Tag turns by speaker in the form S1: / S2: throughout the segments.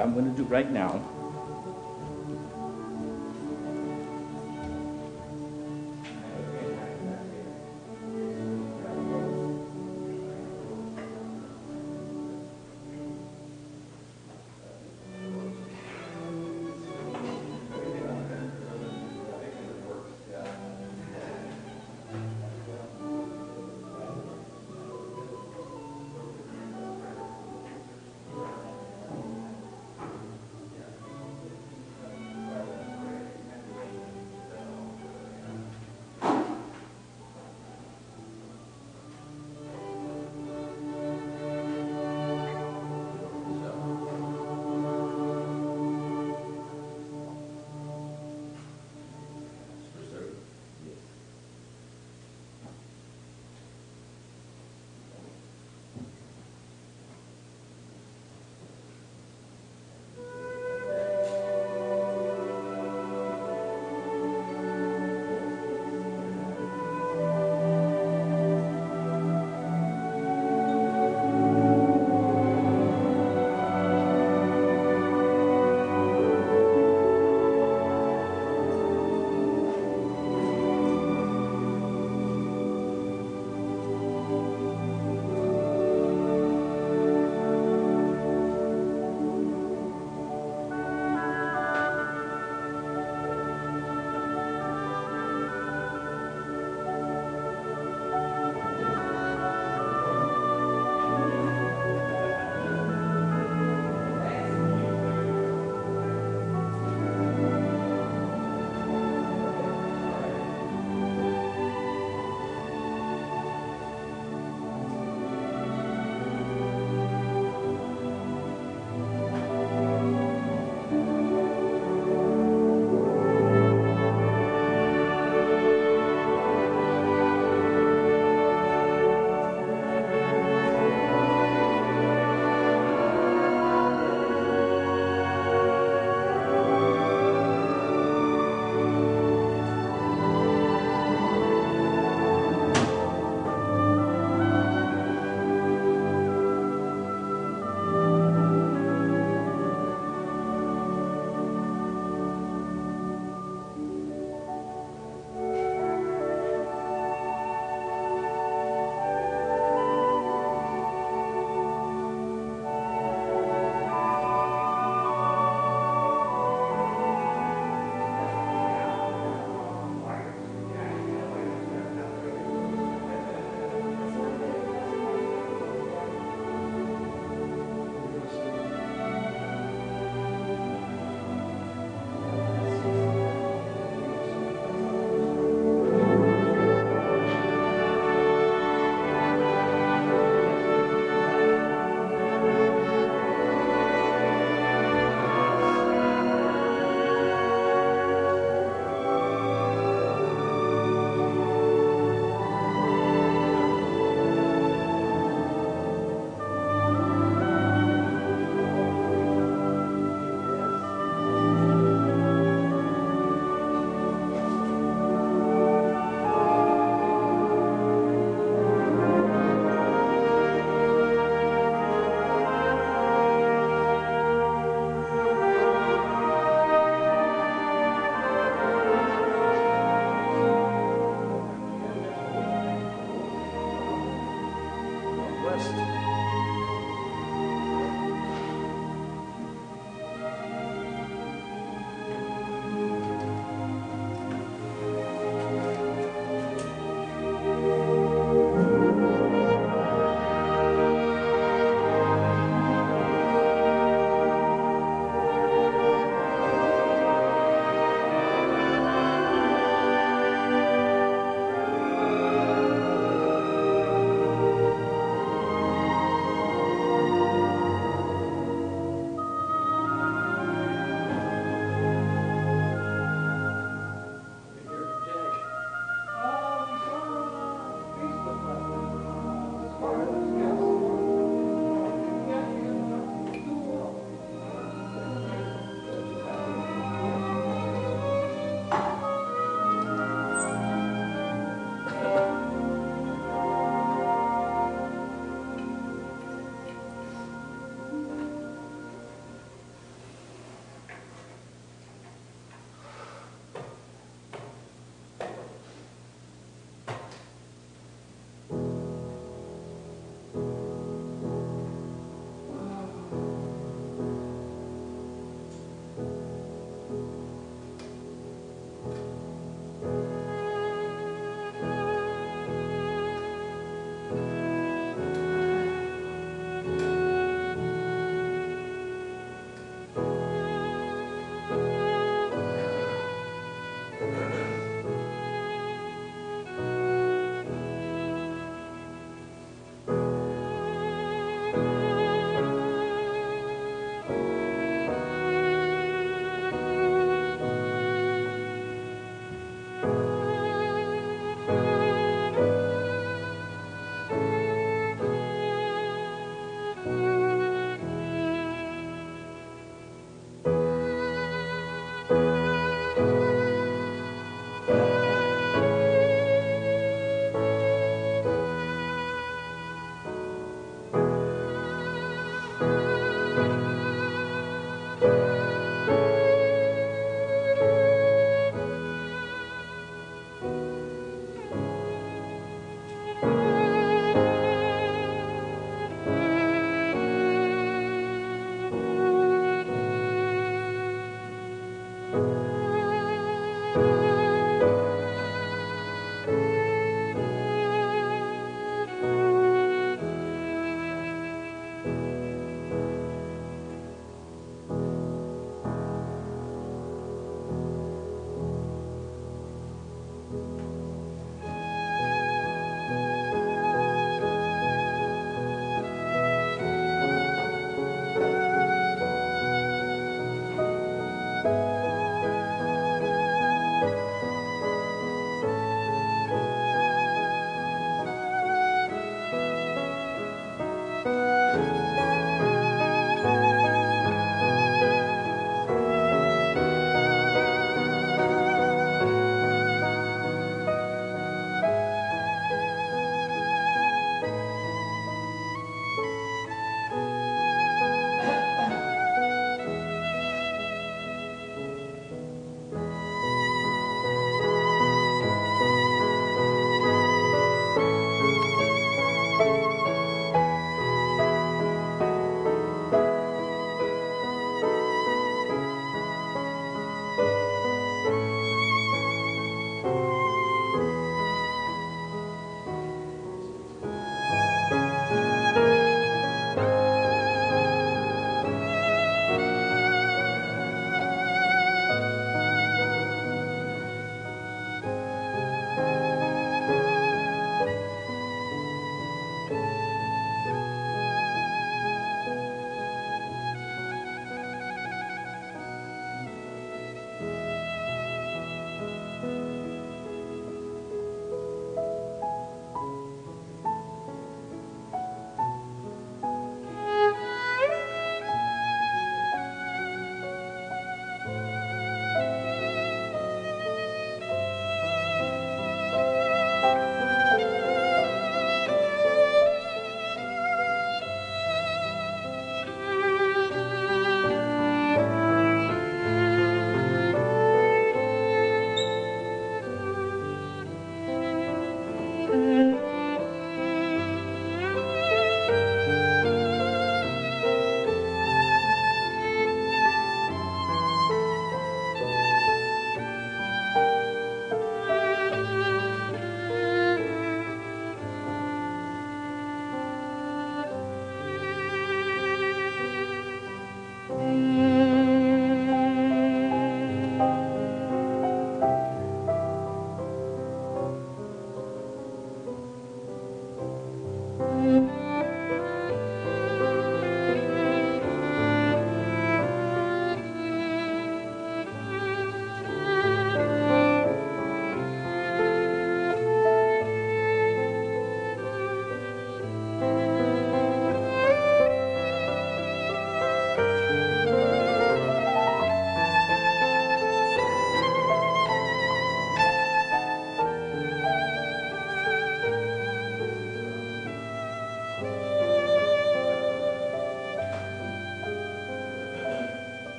S1: I'm gonna do right now.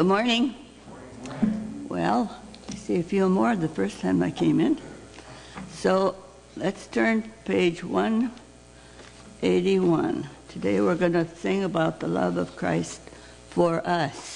S2: Good morning. Well, I see a few more the first time I came in. So let's turn page 181. Today we're going to sing about the love of Christ for us.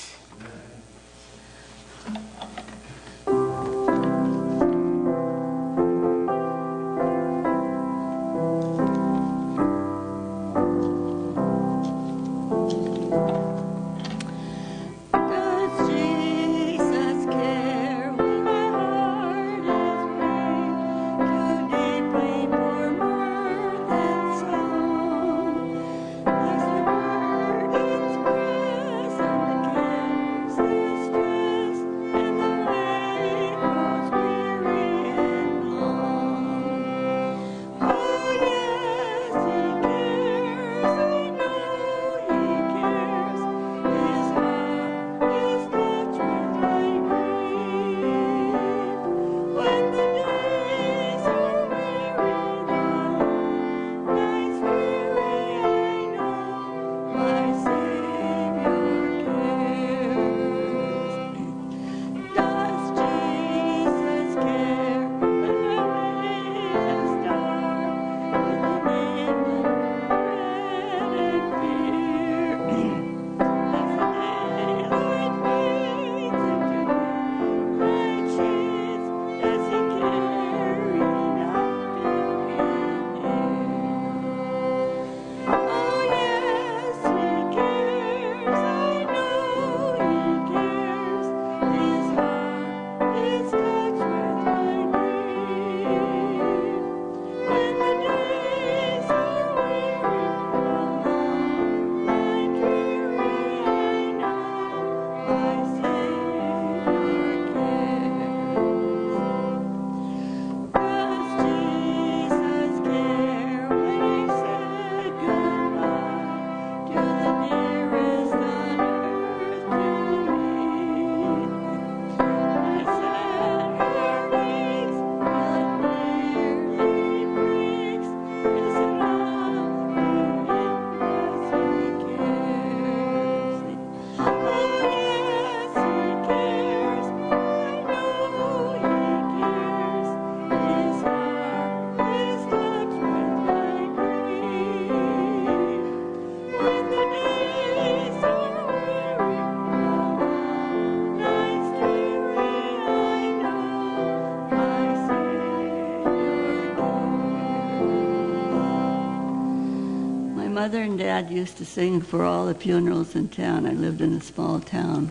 S2: Mother and dad used to sing for all the funerals in town. I lived in a small town.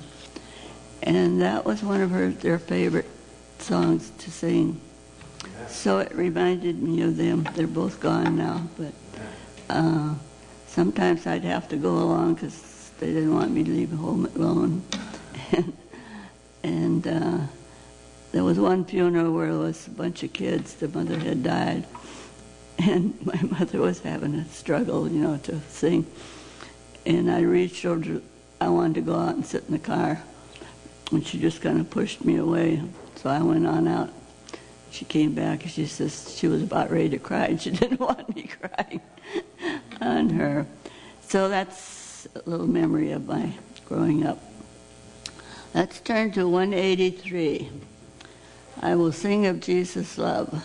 S2: And that was one of her, their favorite songs to sing. So it reminded me of them. They're both gone now, but uh, sometimes I'd have to go along because they didn't want me to leave home alone. and uh, there was one funeral where there was a bunch of kids. The mother had died, and my mother was having a struggle, you know, to sing. And I reached over. I wanted to go out and sit in the car, and she just kind of pushed me away. So I went on out. She came back and she says she was about ready to cry and she didn't want me crying on her. So that's a little memory of my growing up. Let's turn to 183. I will sing of Jesus' love.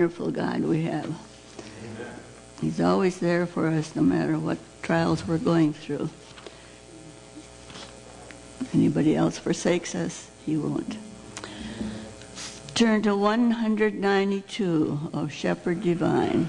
S2: wonderful God we have. Amen. He's always there for us no matter what trials we're going through. If anybody else forsakes us, he won't. Turn to 192 of Shepherd Divine.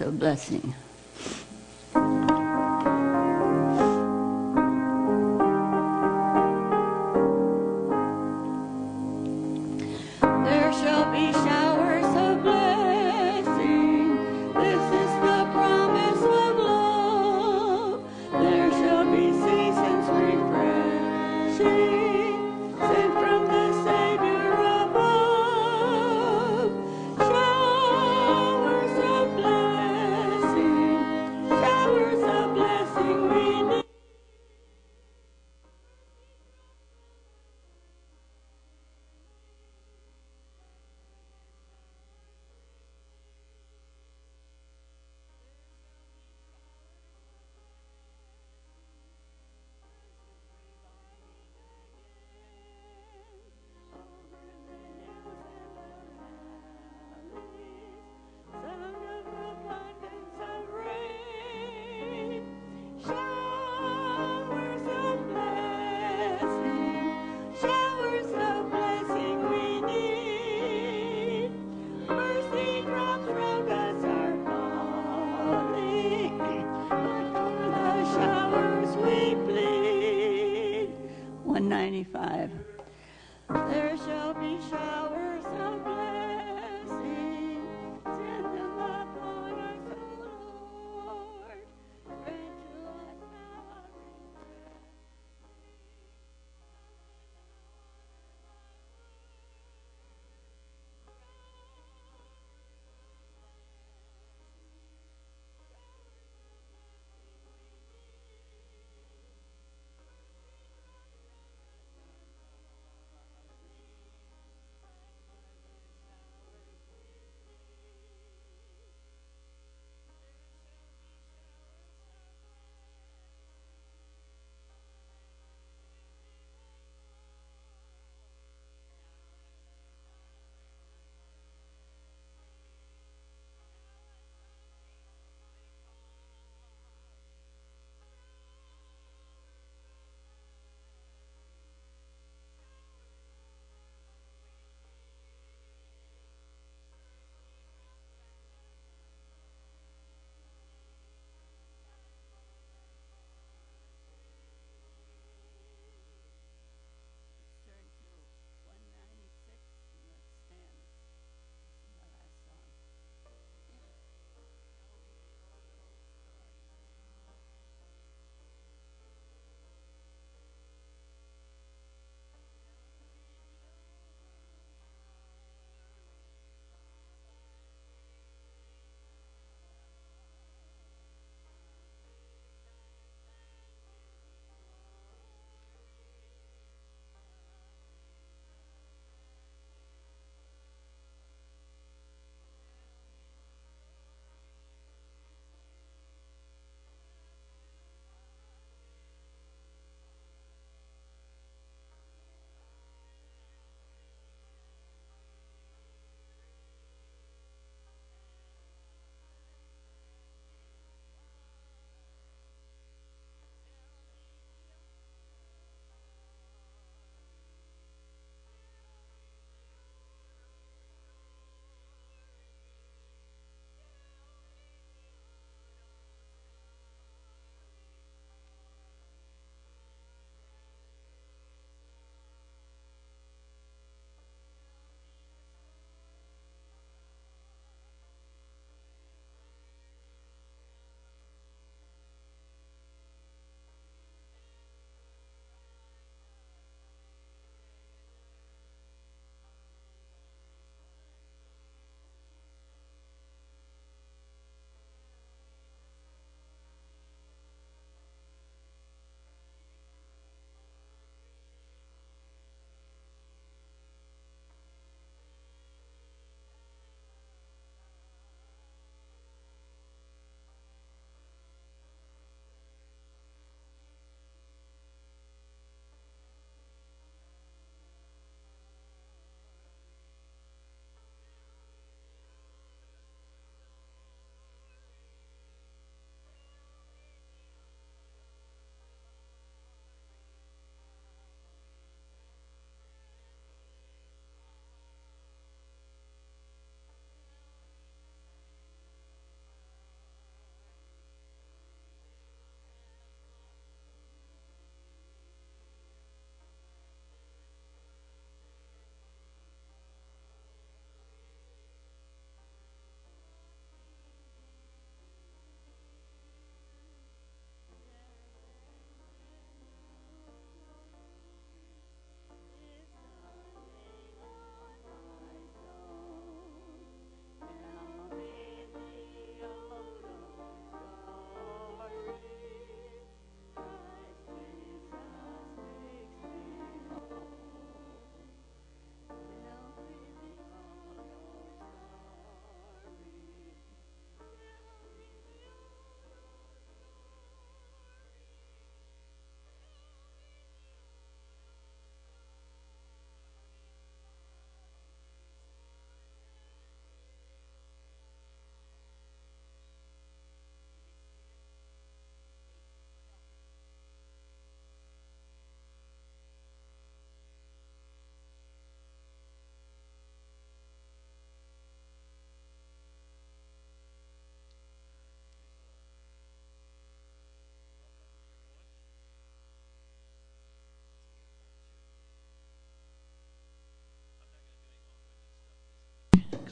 S2: a blessing.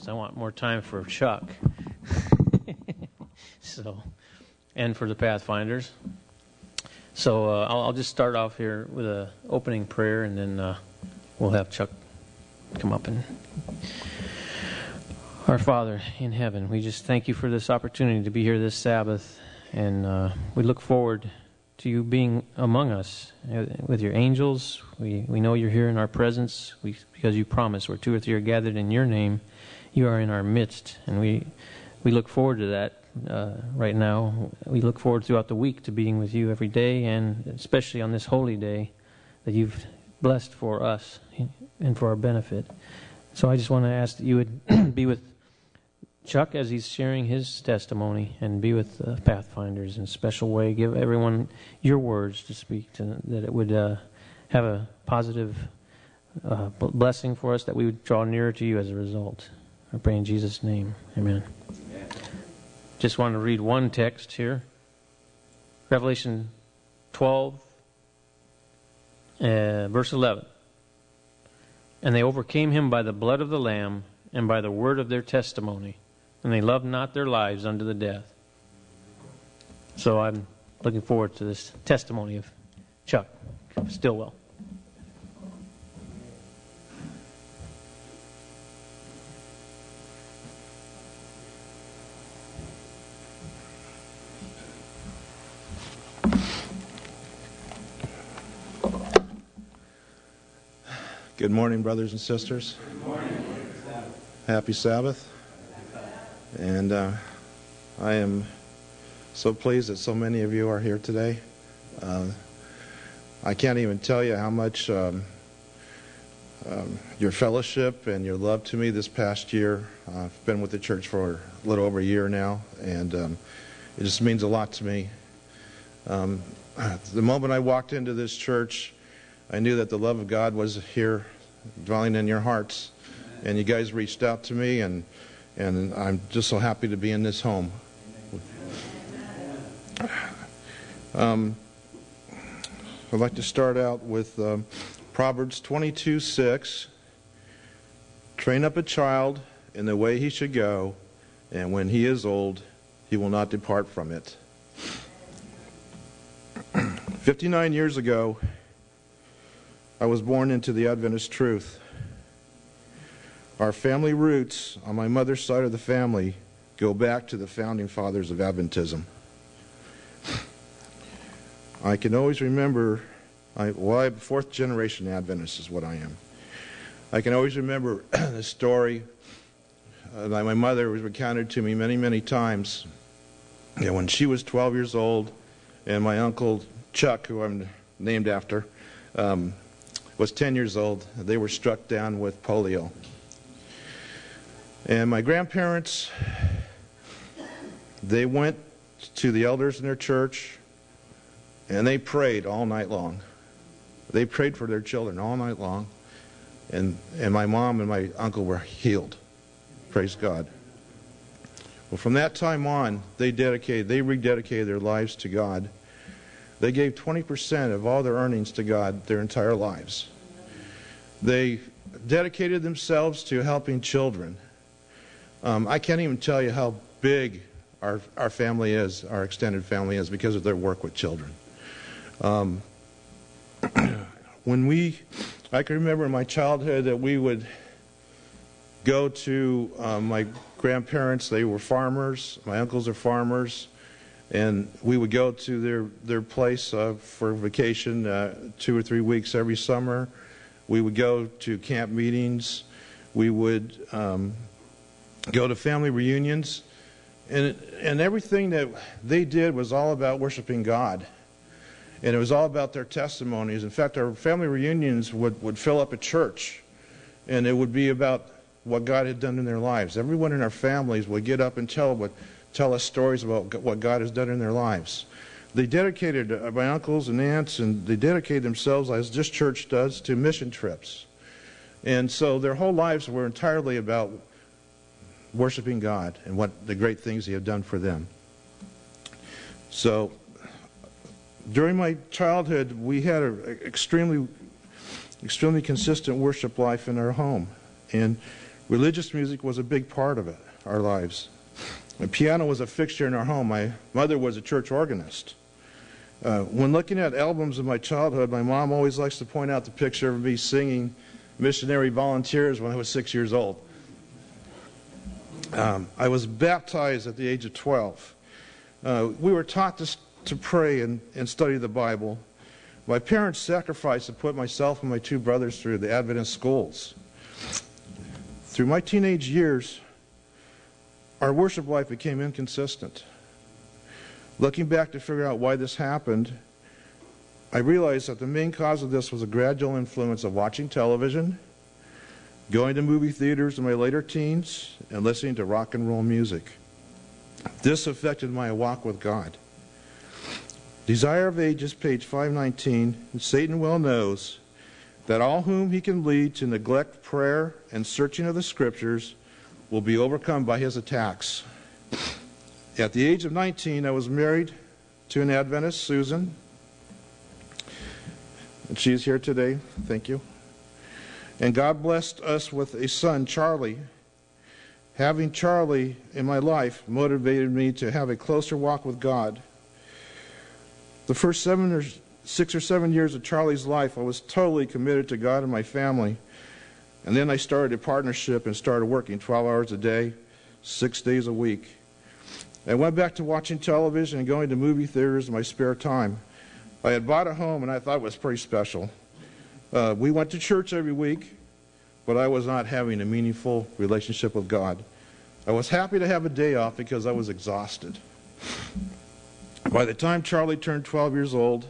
S3: I want more time for Chuck. so, and for the Pathfinders. So uh, I'll, I'll, just start off here with an opening prayer, and then uh, we'll have Chuck come up and. Our Father in heaven, we just thank you for this opportunity to be here this Sabbath, and uh, we look forward to you being among us uh, with your angels. We, we know you're here in our presence we, because you promised where two or three are gathered in your name, you are in our midst. And we, we look forward to that uh, right now. We look forward throughout the week to being with you every day, and especially on this holy day that you've blessed for us and for our benefit. So I just want to ask that you would be with Chuck as he's sharing his testimony and be with the Pathfinders in a special way. Give everyone your words to speak to, that it would uh, have a positive uh, blessing for us, that we would draw nearer to you as a result. I pray in Jesus' name. Amen. Just want to read one text here Revelation 12, uh, verse 11. And they overcame him by the blood of the Lamb and by the word of their testimony and they loved not their lives unto the death. So I'm looking forward to this testimony of Chuck Stillwell.
S4: Good morning, brothers and sisters.
S5: Good morning.
S4: Happy Sabbath. And uh, I am so pleased that so many of you are here today. Uh, I can't even tell you how much um, um, your fellowship and your love to me this past year. Uh, I've been with the church for a little over a year now, and um, it just means a lot to me. Um, the moment I walked into this church, I knew that the love of God was here, dwelling in your hearts. And you guys reached out to me, and and I'm just so happy to be in this home. Um, I'd like to start out with um, Proverbs 22 6. Train up a child in the way he should go, and when he is old, he will not depart from it. 59 years ago, I was born into the Adventist truth. Our family roots on my mother's side of the family go back to the founding fathers of Adventism. I can always remember, I, well, I'm fourth generation Adventist is what I am. I can always remember the story uh, that my mother was recounted to me many, many times. When she was 12 years old, and my uncle Chuck, who I'm named after, um, was 10 years old, they were struck down with polio. And my grandparents, they went to the elders in their church and they prayed all night long. They prayed for their children all night long. And, and my mom and my uncle were healed. Praise God. Well, from that time on, they dedicated, they rededicated their lives to God. They gave 20% of all their earnings to God their entire lives. They dedicated themselves to helping children um, I can't even tell you how big our, our family is, our extended family is, because of their work with children. Um, when we, I can remember in my childhood that we would go to um, my grandparents, they were farmers, my uncles are farmers, and we would go to their, their place uh, for vacation uh, two or three weeks every summer. We would go to camp meetings. We would um, go to family reunions, and, and everything that they did was all about worshiping God. And it was all about their testimonies. In fact, our family reunions would, would fill up a church, and it would be about what God had done in their lives. Everyone in our families would get up and tell, what, tell us stories about what God has done in their lives. They dedicated, uh, my uncles and aunts, and they dedicated themselves, as this church does, to mission trips. And so their whole lives were entirely about worshiping God and what the great things He had done for them. So, during my childhood, we had an extremely, extremely consistent worship life in our home. And Religious music was a big part of it, our lives. The piano was a fixture in our home. My mother was a church organist. Uh, when looking at albums of my childhood, my mom always likes to point out the picture of me singing missionary volunteers when I was six years old. Um, I was baptized at the age of 12. Uh, we were taught to, to pray and, and study the Bible. My parents sacrificed to put myself and my two brothers through the Adventist schools. Through my teenage years, our worship life became inconsistent. Looking back to figure out why this happened, I realized that the main cause of this was a gradual influence of watching television, going to movie theaters in my later teens, and listening to rock and roll music. This affected my walk with God. Desire of Ages, page 519, Satan well knows that all whom he can lead to neglect prayer and searching of the scriptures will be overcome by his attacks. At the age of 19, I was married to an Adventist, Susan, and she's here today. Thank you. And God blessed us with a son, Charlie. Having Charlie in my life motivated me to have a closer walk with God. The first seven or six or seven years of Charlie's life, I was totally committed to God and my family. And then I started a partnership and started working 12 hours a day, six days a week. I went back to watching television and going to movie theaters in my spare time. I had bought a home and I thought it was pretty special. Uh, we went to church every week, but I was not having a meaningful relationship with God. I was happy to have a day off because I was exhausted. By the time Charlie turned 12 years old,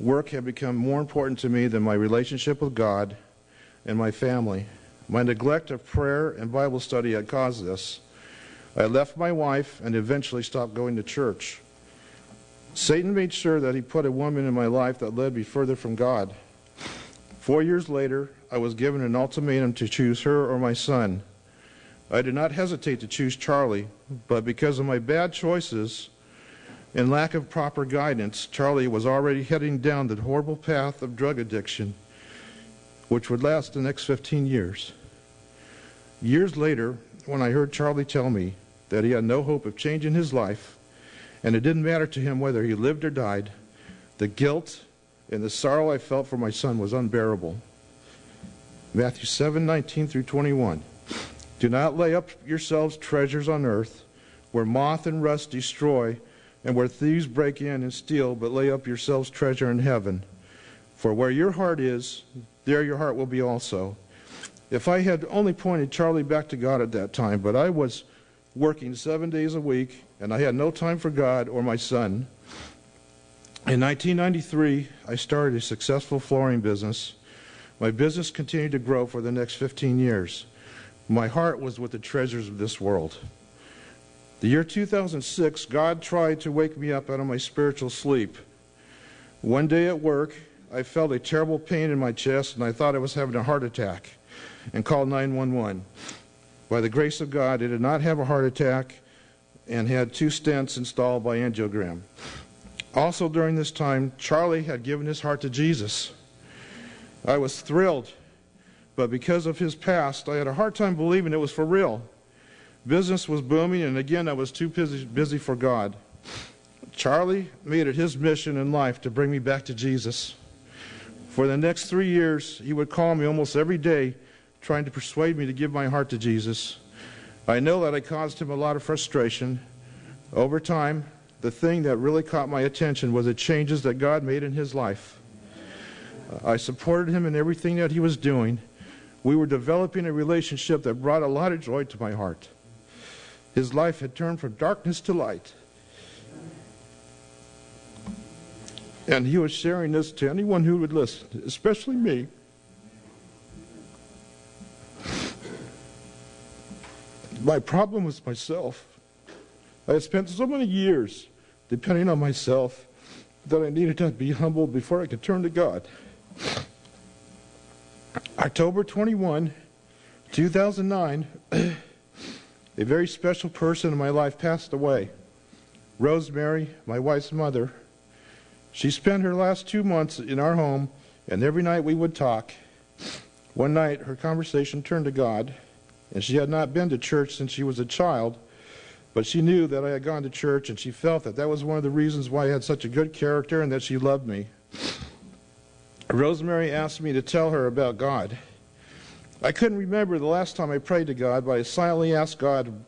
S4: work had become more important to me than my relationship with God and my family. My neglect of prayer and Bible study had caused this. I left my wife and eventually stopped going to church. Satan made sure that he put a woman in my life that led me further from God. Four years later, I was given an ultimatum to choose her or my son. I did not hesitate to choose Charlie, but because of my bad choices and lack of proper guidance, Charlie was already heading down the horrible path of drug addiction, which would last the next 15 years. Years later, when I heard Charlie tell me that he had no hope of changing his life, and it didn't matter to him whether he lived or died. The guilt and the sorrow I felt for my son was unbearable. Matthew 7 19 through 21. Do not lay up yourselves treasures on earth, where moth and rust destroy, and where thieves break in and steal, but lay up yourselves treasure in heaven. For where your heart is, there your heart will be also. If I had only pointed Charlie back to God at that time, but I was working seven days a week, and I had no time for God or my son. In 1993, I started a successful flooring business. My business continued to grow for the next 15 years. My heart was with the treasures of this world. The year 2006, God tried to wake me up out of my spiritual sleep. One day at work, I felt a terrible pain in my chest, and I thought I was having a heart attack and called 911. By the grace of God, I did not have a heart attack and had two stents installed by angiogram. Also during this time, Charlie had given his heart to Jesus. I was thrilled, but because of his past, I had a hard time believing it was for real. Business was booming, and again, I was too busy, busy for God. Charlie made it his mission in life to bring me back to Jesus. For the next three years, he would call me almost every day trying to persuade me to give my heart to Jesus. I know that I caused him a lot of frustration. Over time, the thing that really caught my attention was the changes that God made in his life. Uh, I supported him in everything that he was doing. We were developing a relationship that brought a lot of joy to my heart. His life had turned from darkness to light. And he was sharing this to anyone who would listen, especially me. My problem was myself. I had spent so many years depending on myself that I needed to be humbled before I could turn to God. October 21, 2009, a very special person in my life passed away. Rosemary, my wife's mother. She spent her last two months in our home, and every night we would talk. One night, her conversation turned to God. and she had not been to church since she was a child, but she knew that I had gone to church, and she felt that that was one of the reasons why I had such a good character and that she loved me. Rosemary asked me to tell her about God. I couldn't remember the last time I prayed to God, but I silently asked God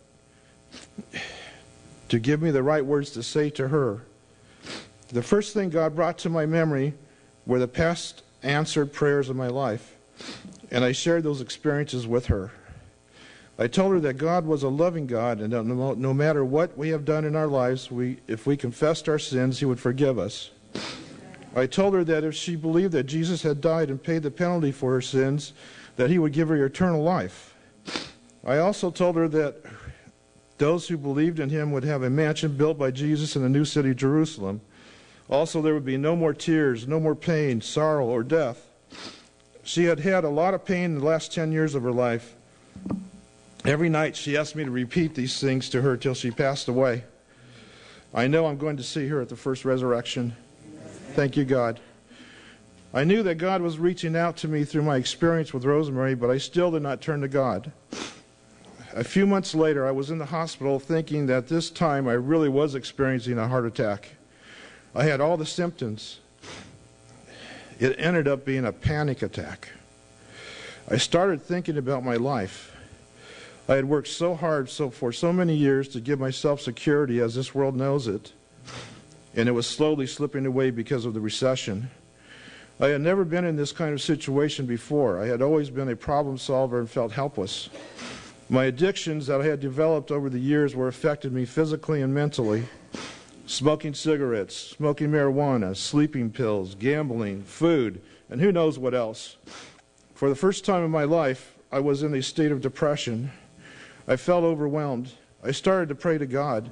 S4: to give me the right words to say to her. The first thing God brought to my memory were the past answered prayers of my life, and I shared those experiences with her. I told her that God was a loving God, and that no, matter what we have done in our lives, we, if we confessed our sins, He would forgive us. I told her that if she believed that Jesus had died and paid the penalty for her sins, that He would give her eternal life. I also told her that those who believed in Him would have a mansion built by Jesus in the new city, Jerusalem. Also, there would be no more tears, no more pain, sorrow, or death. She had had a lot of pain in the last 10 years of her life. Every night she asked me to repeat these things to her till she passed away. I know I'm going to see her at the first resurrection. Thank you, God. I knew that God was reaching out to me through my experience with Rosemary, but I still did not turn to God. A few months later, I was in the hospital thinking that this time I really was experiencing a heart attack. I had all the symptoms. It ended up being a panic attack. I started thinking about my life. I had worked so hard so for so many years to give myself security as this world knows it, and it was slowly slipping away because of the recession. I had never been in this kind of situation before. I had always been a problem solver and felt helpless. My addictions that I had developed over the years were affecting me physically and mentally. Smoking cigarettes, smoking marijuana, sleeping pills, gambling, food, and who knows what else. For the first time in my life, I was in a state of depression. I felt overwhelmed. I started to pray to God,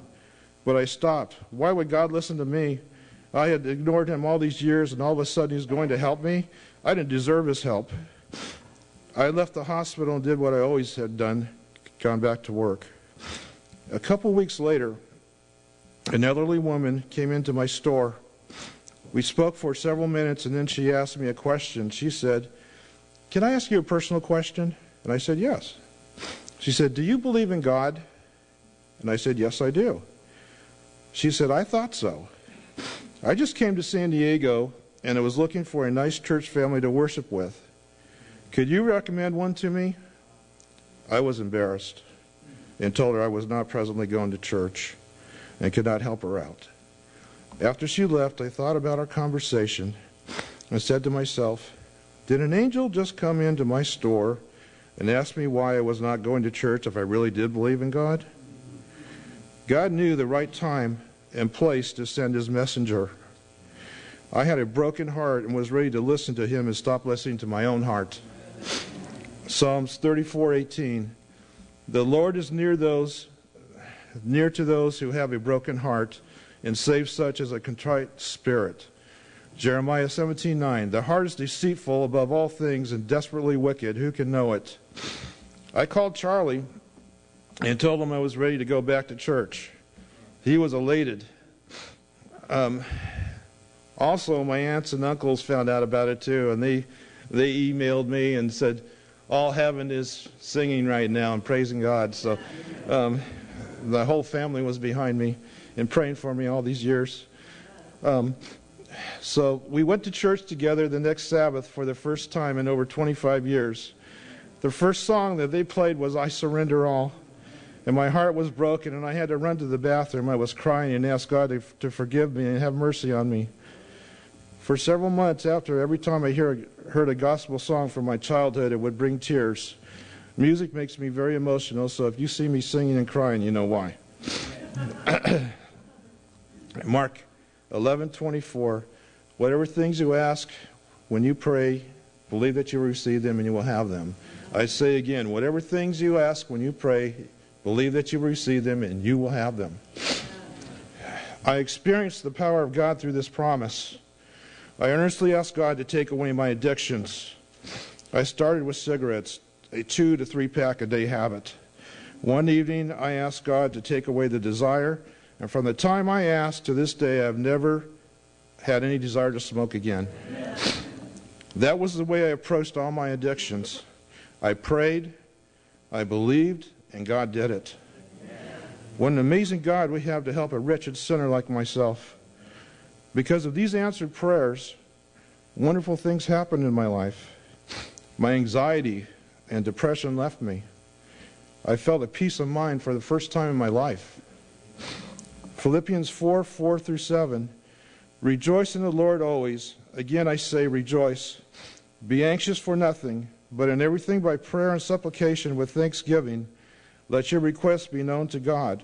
S4: but I stopped. Why would God listen to me? I had ignored him all these years, and all of a sudden he's going to help me? I didn't deserve his help. I left the hospital and did what I always had done gone back to work. A couple weeks later, an elderly woman came into my store. We spoke for several minutes, and then she asked me a question. She said, Can I ask you a personal question? And I said, Yes. She said, Do you believe in God? And I said, Yes, I do. She said, I thought so. I just came to San Diego and I was looking for a nice church family to worship with. Could you recommend one to me? I was embarrassed and told her I was not presently going to church and could not help her out. After she left, I thought about our conversation and said to myself, Did an angel just come into my store and ask me why I was not going to church if I really did believe in God? God knew the right time and place to send his messenger. I had a broken heart and was ready to listen to him and stop listening to my own heart. Psalms 34:18 The Lord is near those near to those who have a broken heart and save such as a contrite spirit. Jeremiah 17:9 The heart is deceitful above all things and desperately wicked. Who can know it? I called Charlie and told him I was ready to go back to church. He was elated. Um, also my aunts and uncles found out about it too and they they emailed me and said all heaven is singing right now and praising God. So um, the whole family was behind me and praying for me all these years. Um, so we went to church together the next Sabbath for the first time in over 25 years. The first song that they played was I Surrender All. And my heart was broken, and I had to run to the bathroom. I was crying and asked God to, to forgive me and have mercy on me. For several months after, every time I hear, heard a gospel song from my childhood, it would bring tears. Music makes me very emotional, so if you see me singing and crying, you know why. Mark 11:24 Whatever things you ask when you pray, believe that you receive them and you will have them. I say again, whatever things you ask when you pray, believe that you receive them and you will have them. I experienced the power of God through this promise. I earnestly asked God to take away my addictions. I started with cigarettes, a two to three pack a day habit. One evening, I asked God to take away the desire, and from the time I asked to this day, I've never had any desire to smoke again. That was the way I approached all my addictions. I prayed, I believed, and God did it. What an amazing God we have to help a wretched sinner like myself. Because of these answered prayers, wonderful things happened in my life. My anxiety and depression left me. I felt a peace of mind for the first time in my life. Philippians 4 4 through 7. Rejoice in the Lord always. Again, I say, rejoice. Be anxious for nothing, but in everything by prayer and supplication with thanksgiving, let your requests be known to God.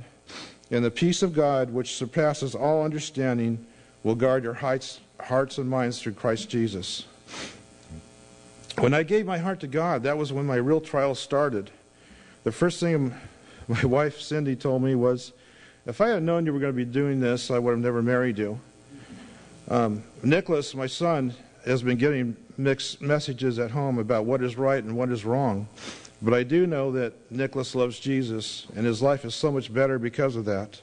S4: And the peace of God, which surpasses all understanding, will guard your hearts, hearts and minds through Christ Jesus. When I gave my heart to God, that was when my real trial started. The first thing my wife Cindy told me was, if I had known you were going to be doing this, I would have never married you. Um, Nicholas, my son, has been getting mixed messages at home about what is right and what is wrong. But I do know that Nicholas loves Jesus, and his life is so much better because of that.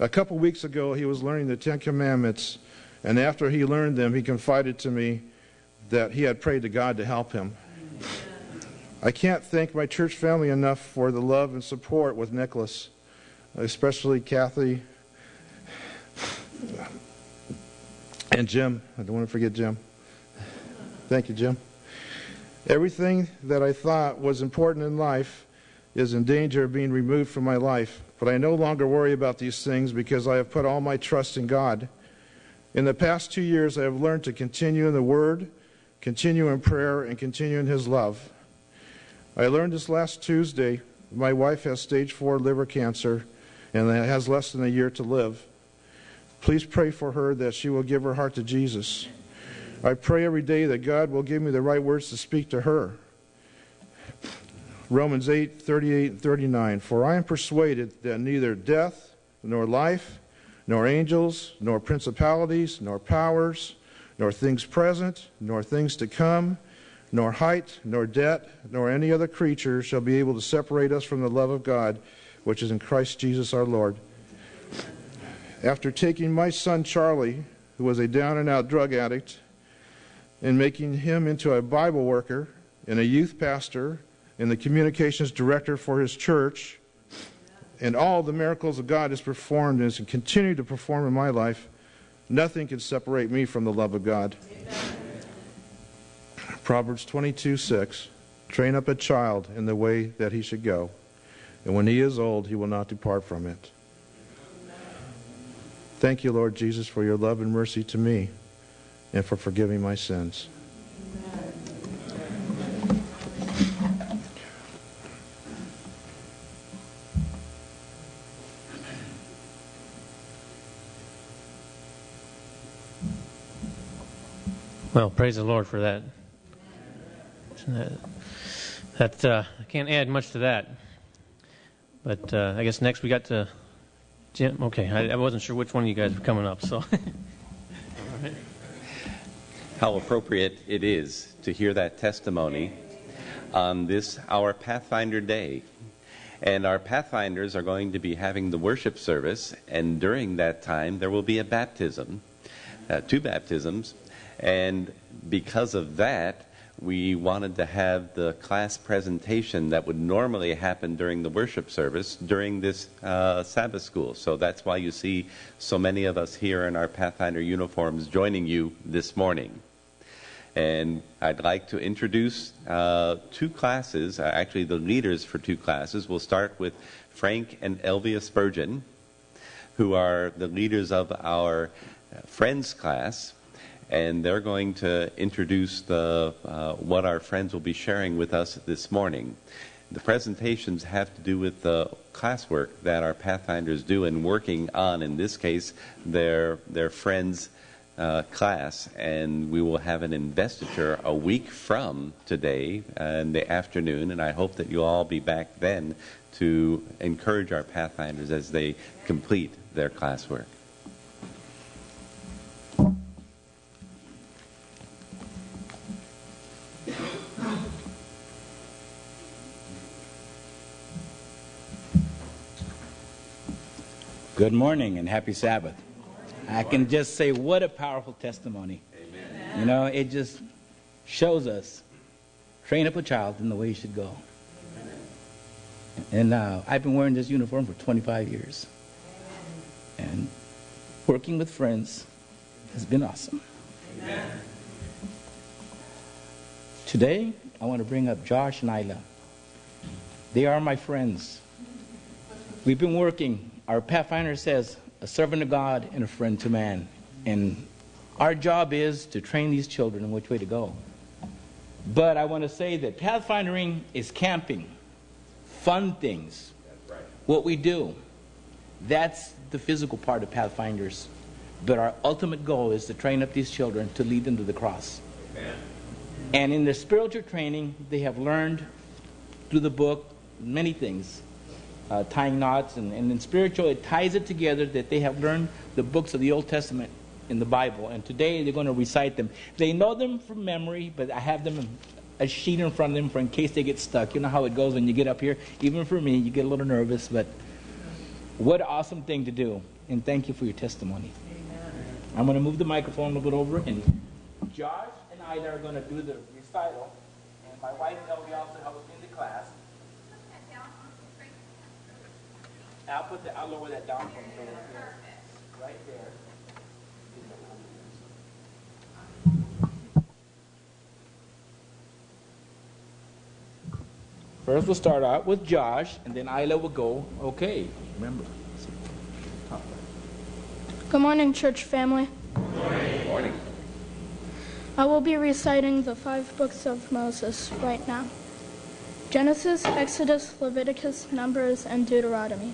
S4: A couple weeks ago, he was learning the Ten Commandments, and after he learned them, he confided to me that he had prayed to God to help him. I can't thank my church family enough for the love and support with Nicholas, especially Kathy and Jim. I don't want to forget Jim. Thank you, Jim. Everything that I thought was important in life is in danger of being removed from my life, but I no longer worry about these things because I have put all my trust in God. In the past two years, I have learned to continue in the Word, continue in prayer, and continue in His love. I learned this last Tuesday. My wife has stage four liver cancer and has less than a year to live. Please pray for her that she will give her heart to Jesus. I pray every day that God will give me the right words to speak to her. Romans 8, 38 and 39. For I am persuaded that neither death, nor life, nor angels, nor principalities, nor powers, nor things present, nor things to come, nor height, nor depth, nor any other creature shall be able to separate us from the love of God, which is in Christ Jesus our Lord. After taking my son Charlie, who was a down and out drug addict, and making him into a Bible worker and a youth pastor and the communications director for his church, and all the miracles of God has performed and has continued to perform in my life, nothing can separate me from the love of God. Amen. Proverbs 22 6 Train up a child in the way that he should go, and when he is old, he will not depart from it. Thank you, Lord Jesus, for your love and mercy to me and for forgiving my sins.
S3: Well, praise the Lord for that. That uh, I can't add much to that. But uh, I guess next we got to Jim. Okay, I, I, wasn't sure which one of you guys were coming up. So.
S5: How appropriate it is to hear that testimony on this our Pathfinder Day. And our Pathfinders are going to be having the worship service, and during that time there will be a baptism, uh, two baptisms, and because of that, we wanted to have the class presentation that would normally happen during the worship service during this uh, Sabbath school. So that's why you see so many of us here in our Pathfinder uniforms joining you this morning. And I'd like to introduce uh, two classes, uh, actually, the leaders for two classes. We'll start with Frank and Elvia Spurgeon, who are the leaders of our Friends class and they're going to introduce the, uh, what our friends will be sharing with us this morning. The presentations have to do with the classwork that our Pathfinders do in working on, in this case, their, their friends' uh, class. And we will have an investiture a week from today in the afternoon, and I hope that you'll all be back then to encourage our Pathfinders as they complete their classwork.
S1: Good morning and happy Sabbath. I can just say, what a powerful testimony. Amen. You know, it just shows us train up a child in the way he should go. And uh, I've been wearing this uniform for 25 years. And working with friends has been awesome. Today, I want to bring up Josh and Isla. They are my friends. We've been working, our Pathfinder says, a servant of God and a friend to man. And our job is to train these children in which way to go. But I want to say that pathfindering is camping, fun things, what we do. That's the physical part of Pathfinders. But our ultimate goal is to train up these children to lead them to the cross. Amen. And in their spiritual training, they have learned through the book many things, uh, tying knots. And, and in spiritual, it ties it together that they have learned the books of the Old Testament in the Bible. And today they're going to recite them. They know them from memory, but I have them a sheet in front of them for in case they get stuck. You know how it goes when you get up here. Even for me, you get a little nervous, but what an awesome thing to do. And thank you for your testimony. Amen. I'm going to move the microphone a little bit over, and Josh and I are going to do the recital, and my wife Elvie also helps me in the class. I'll put the, I'll lower that down for you. Right there. First, we'll start out with Josh, and then Isla will go, okay, remember.
S6: Good morning, church family.
S5: Good morning.
S6: I will be reciting the five books of Moses right now Genesis, Exodus, Leviticus, Numbers, and Deuteronomy.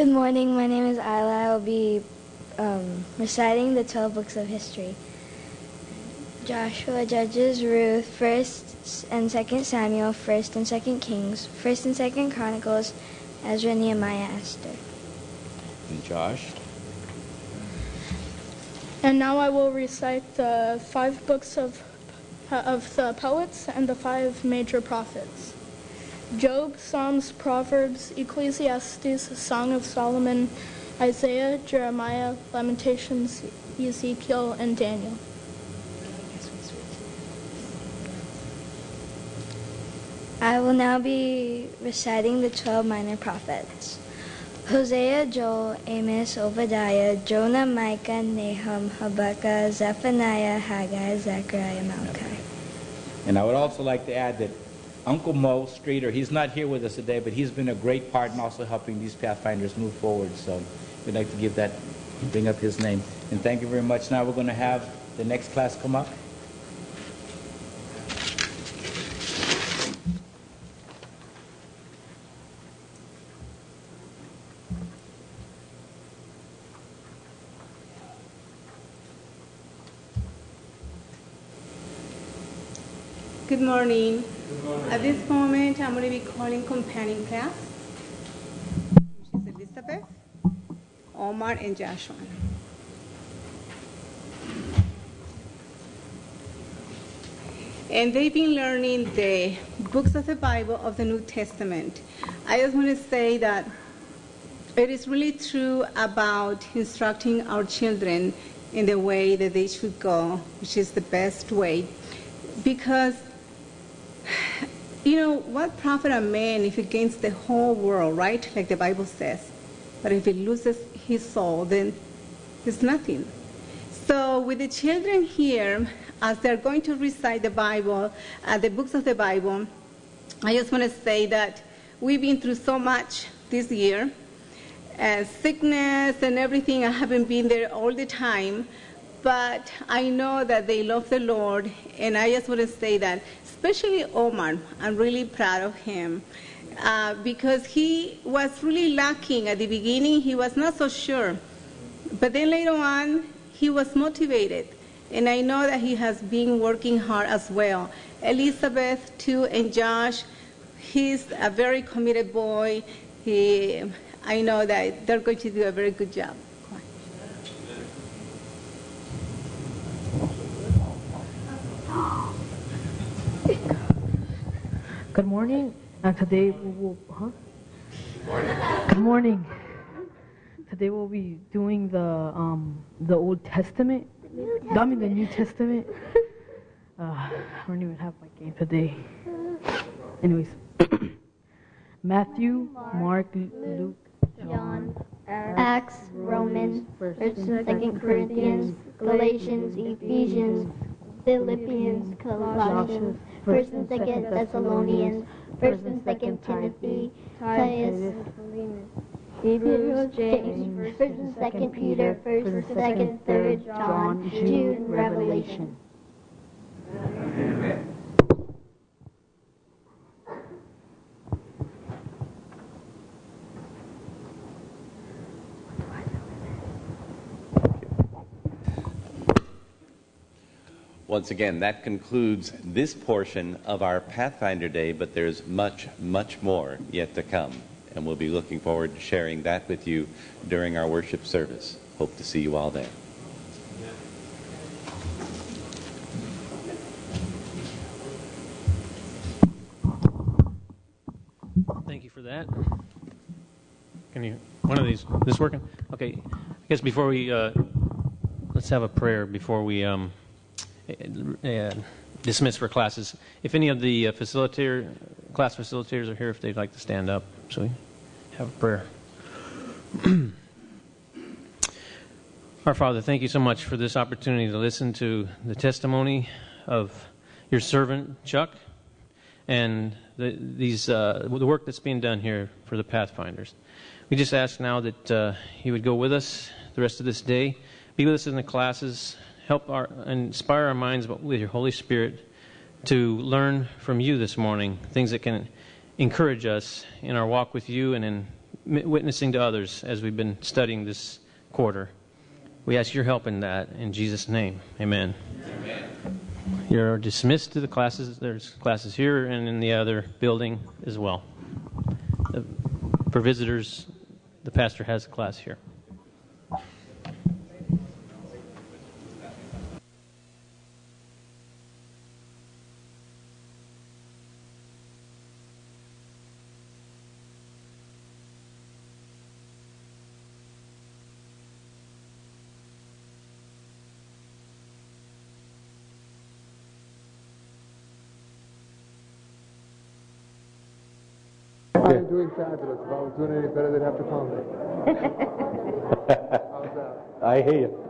S7: Good morning. My name is Isla. I will be um, reciting the 12 books of history. Joshua, Judges, Ruth, 1st and 2nd Samuel, 1st and 2nd Kings, 1st and 2nd Chronicles, Ezra, Nehemiah, Esther.
S1: And Josh?
S6: And now I will recite the five books of, of the poets and the five major prophets. Job, Psalms, Proverbs, Ecclesiastes, Song of Solomon, Isaiah, Jeremiah, Lamentations, Ezekiel, and Daniel.
S7: I will now be reciting the 12 minor prophets. Hosea, Joel, Amos, Obadiah, Jonah, Micah, Nahum, Habakkuk, Zephaniah, Haggai, Zechariah, Malachi.
S1: And I would also like to add that Uncle Mo Streeter, he's not here with us today, but he's been a great part in also helping these Pathfinders move forward. So we'd like to give that, bring up his name. And thank you very much. Now we're going to have the next class come up.
S8: Good morning. At this moment, I'm going to be calling companion class, which is Elizabeth, Omar, and Joshua. And they've been learning the books of the Bible of the New Testament. I just want to say that it is really true about instructing our children in the way that they should go, which is the best way. Because you know, what profit a man if he gains the whole world, right? Like the Bible says. But if he loses his soul, then it's nothing. So with the children here, as they're going to recite the Bible, uh, the books of the Bible, I just want to say that we've been through so much this year. Uh, sickness and everything, I haven't been there all the time, but I know that they love the Lord, and I just want to say that especially Omar. I'm really proud of him uh, because he was really lacking at the beginning. He was not so sure. But then later on, he was motivated. And I know that he has been working hard as well. Elizabeth, too, and Josh, he's a very committed boy. He, I know that they're going to do a very good job.
S9: Good morning. Uh, today we will, huh? Good morning. today we'll be doing the um, the Old Testament. I mean the New Testament. Uh, I don't even have my game today. Anyways, Matthew, Mark, Luke,
S10: John, Acts, Romans, First and Second Corinthians, Galatians, Ephesians, Philippians, Colossians, First and Second Thessalonians, First and Second Timothy, Titus, Hebrews, James, First and Second Peter, First and Second, Third John, Jude, Revelation.
S5: Once again, that concludes this portion of our Pathfinder Day, but there's much, much more yet to come. And we'll be looking forward to sharing that with you during our worship service. Hope to see you all there.
S3: Thank you for that. Can you, one of these, this working? Okay, I guess before we, uh, let's have a prayer before we um, uh, dismiss for classes. If any of the uh, facilitator, class facilitators are here, if they'd like to stand up, so we have a prayer. Our Father, thank you so much for this opportunity to listen to the testimony of your servant Chuck and the, these uh, the work that's being done here for the Pathfinders. We just ask now that uh, you would go with us the rest of this day, be with us in the classes, help our inspire our minds with your Holy Spirit to learn from you this morning things that can encourage us in our walk with you and in witnessing to others as we've been studying this quarter. We ask your help in that in Jesus' name. Amen. Amen. You're dismissed to the classes. There's classes here and in the other building as well. For visitors, the pastor has a class here.
S11: Fabulous. If I was doing any better, they'd have to call me. How's that?
S12: I hear you.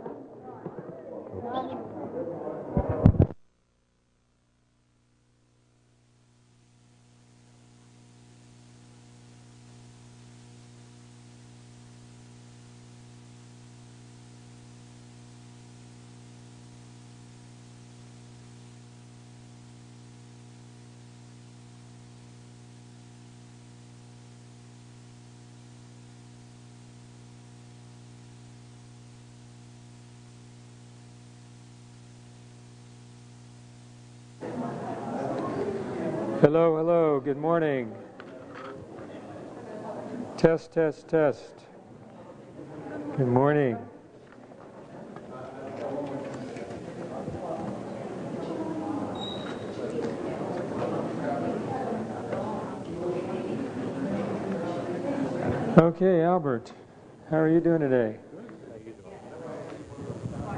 S11: Hello, hello, good morning. Test, test, test. Good morning. Okay, Albert, how are you doing today?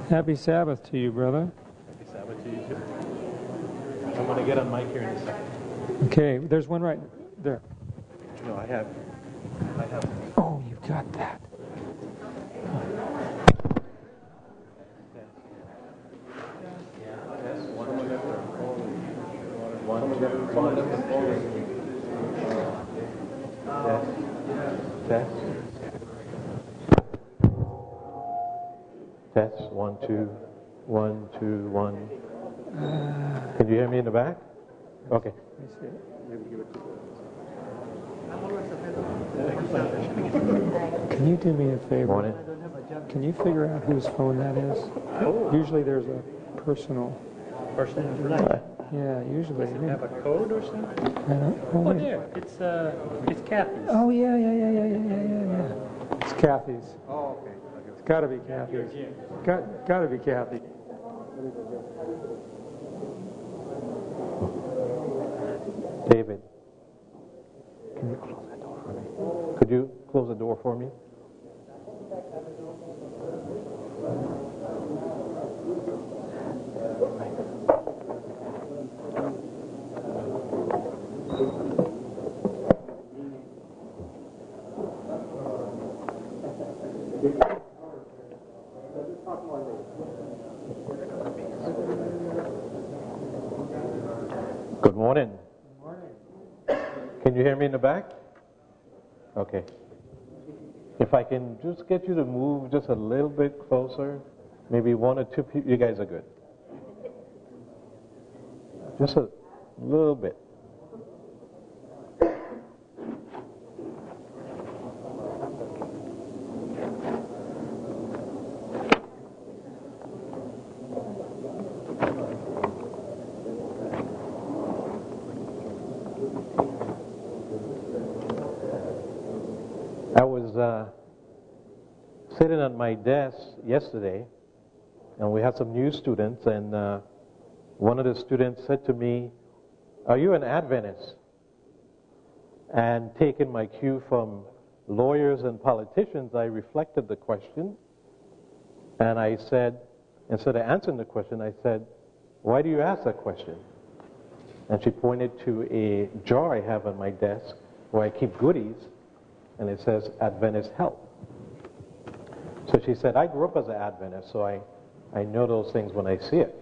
S11: Happy Sabbath to you, brother.
S13: Happy Sabbath to you too. I'm going to get on mic here in a second.
S11: Okay, there's one right there.
S13: No, I have. I have.
S11: Oh, you've got that.
S13: Test. Test. One, two. One, two, one. Can you hear me in the back? Okay.
S11: Can you do me a favor?
S13: Morning.
S11: Can you figure out whose phone that is? Oh. Usually there's a personal.
S13: Personal. Right.
S11: Yeah, usually.
S13: Does it yeah. have a code or something?
S11: Oh,
S13: oh there. It's uh, it's Kathy's.
S11: Oh yeah, yeah, yeah, yeah, yeah, yeah, yeah. It's Kathy's.
S13: Oh okay.
S11: It's got to be Kathy's. Got got to be Kathy.
S13: you close the door for me? Good morning. Good morning. Can you hear me in the back? Okay. If I can just get you to move just a little bit closer, maybe one or two people, you guys are good. Just a little bit. I was uh, at my desk yesterday, and we had some new students, and uh, one of the students said to me, Are you an Adventist? And taking my cue from lawyers and politicians, I reflected the question, and I said, instead of answering the question, I said, Why do you ask that question? And she pointed to a jar I have on my desk where I keep goodies, and it says Adventist Help. So she said, I grew up as an Adventist, so I, I know those things when I see it.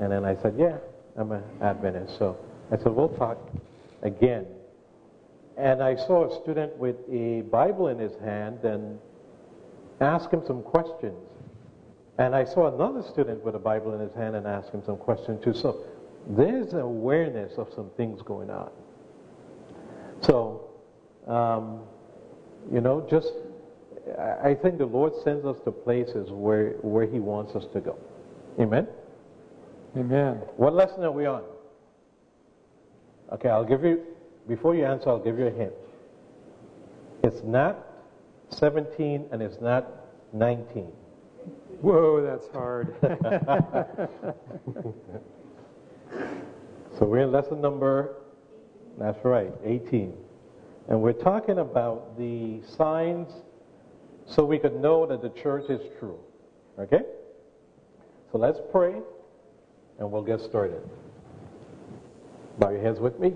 S13: And then I said, Yeah, I'm an Adventist. So I said, We'll talk again. And I saw a student with a Bible in his hand and asked him some questions. And I saw another student with a Bible in his hand and asked him some questions too. So there's awareness of some things going on. So, um, you know, just I think the Lord sends us to places where where He wants us to go. Amen.
S11: Amen.
S13: What lesson are we on? Okay, I'll give you before you answer. I'll give you a hint. It's not 17 and it's not 19.
S11: Whoa, that's hard.
S13: So we're in lesson number, that's right, 18. And we're talking about the signs so we could know that the church is true. Okay? So let's pray and we'll get started. Bow your heads with me.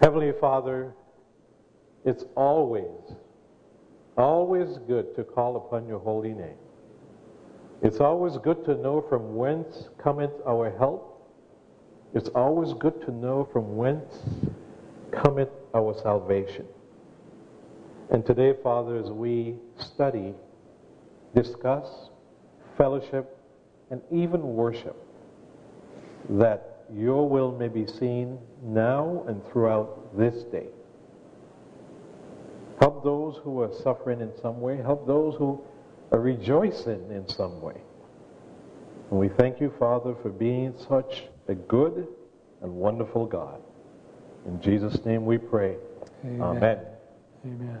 S13: Heavenly Father, it's always, always good to call upon your holy name. It's always good to know from whence cometh our help. It's always good to know from whence cometh our salvation. And today, Father, as we study, discuss, fellowship, and even worship, that your will may be seen now and throughout this day. Help those who are suffering in some way. Help those who are rejoicing in some way. And we thank you, Father, for being such a good and wonderful God. In Jesus' name we pray.
S11: Amen.
S13: Amen.
S11: Amen.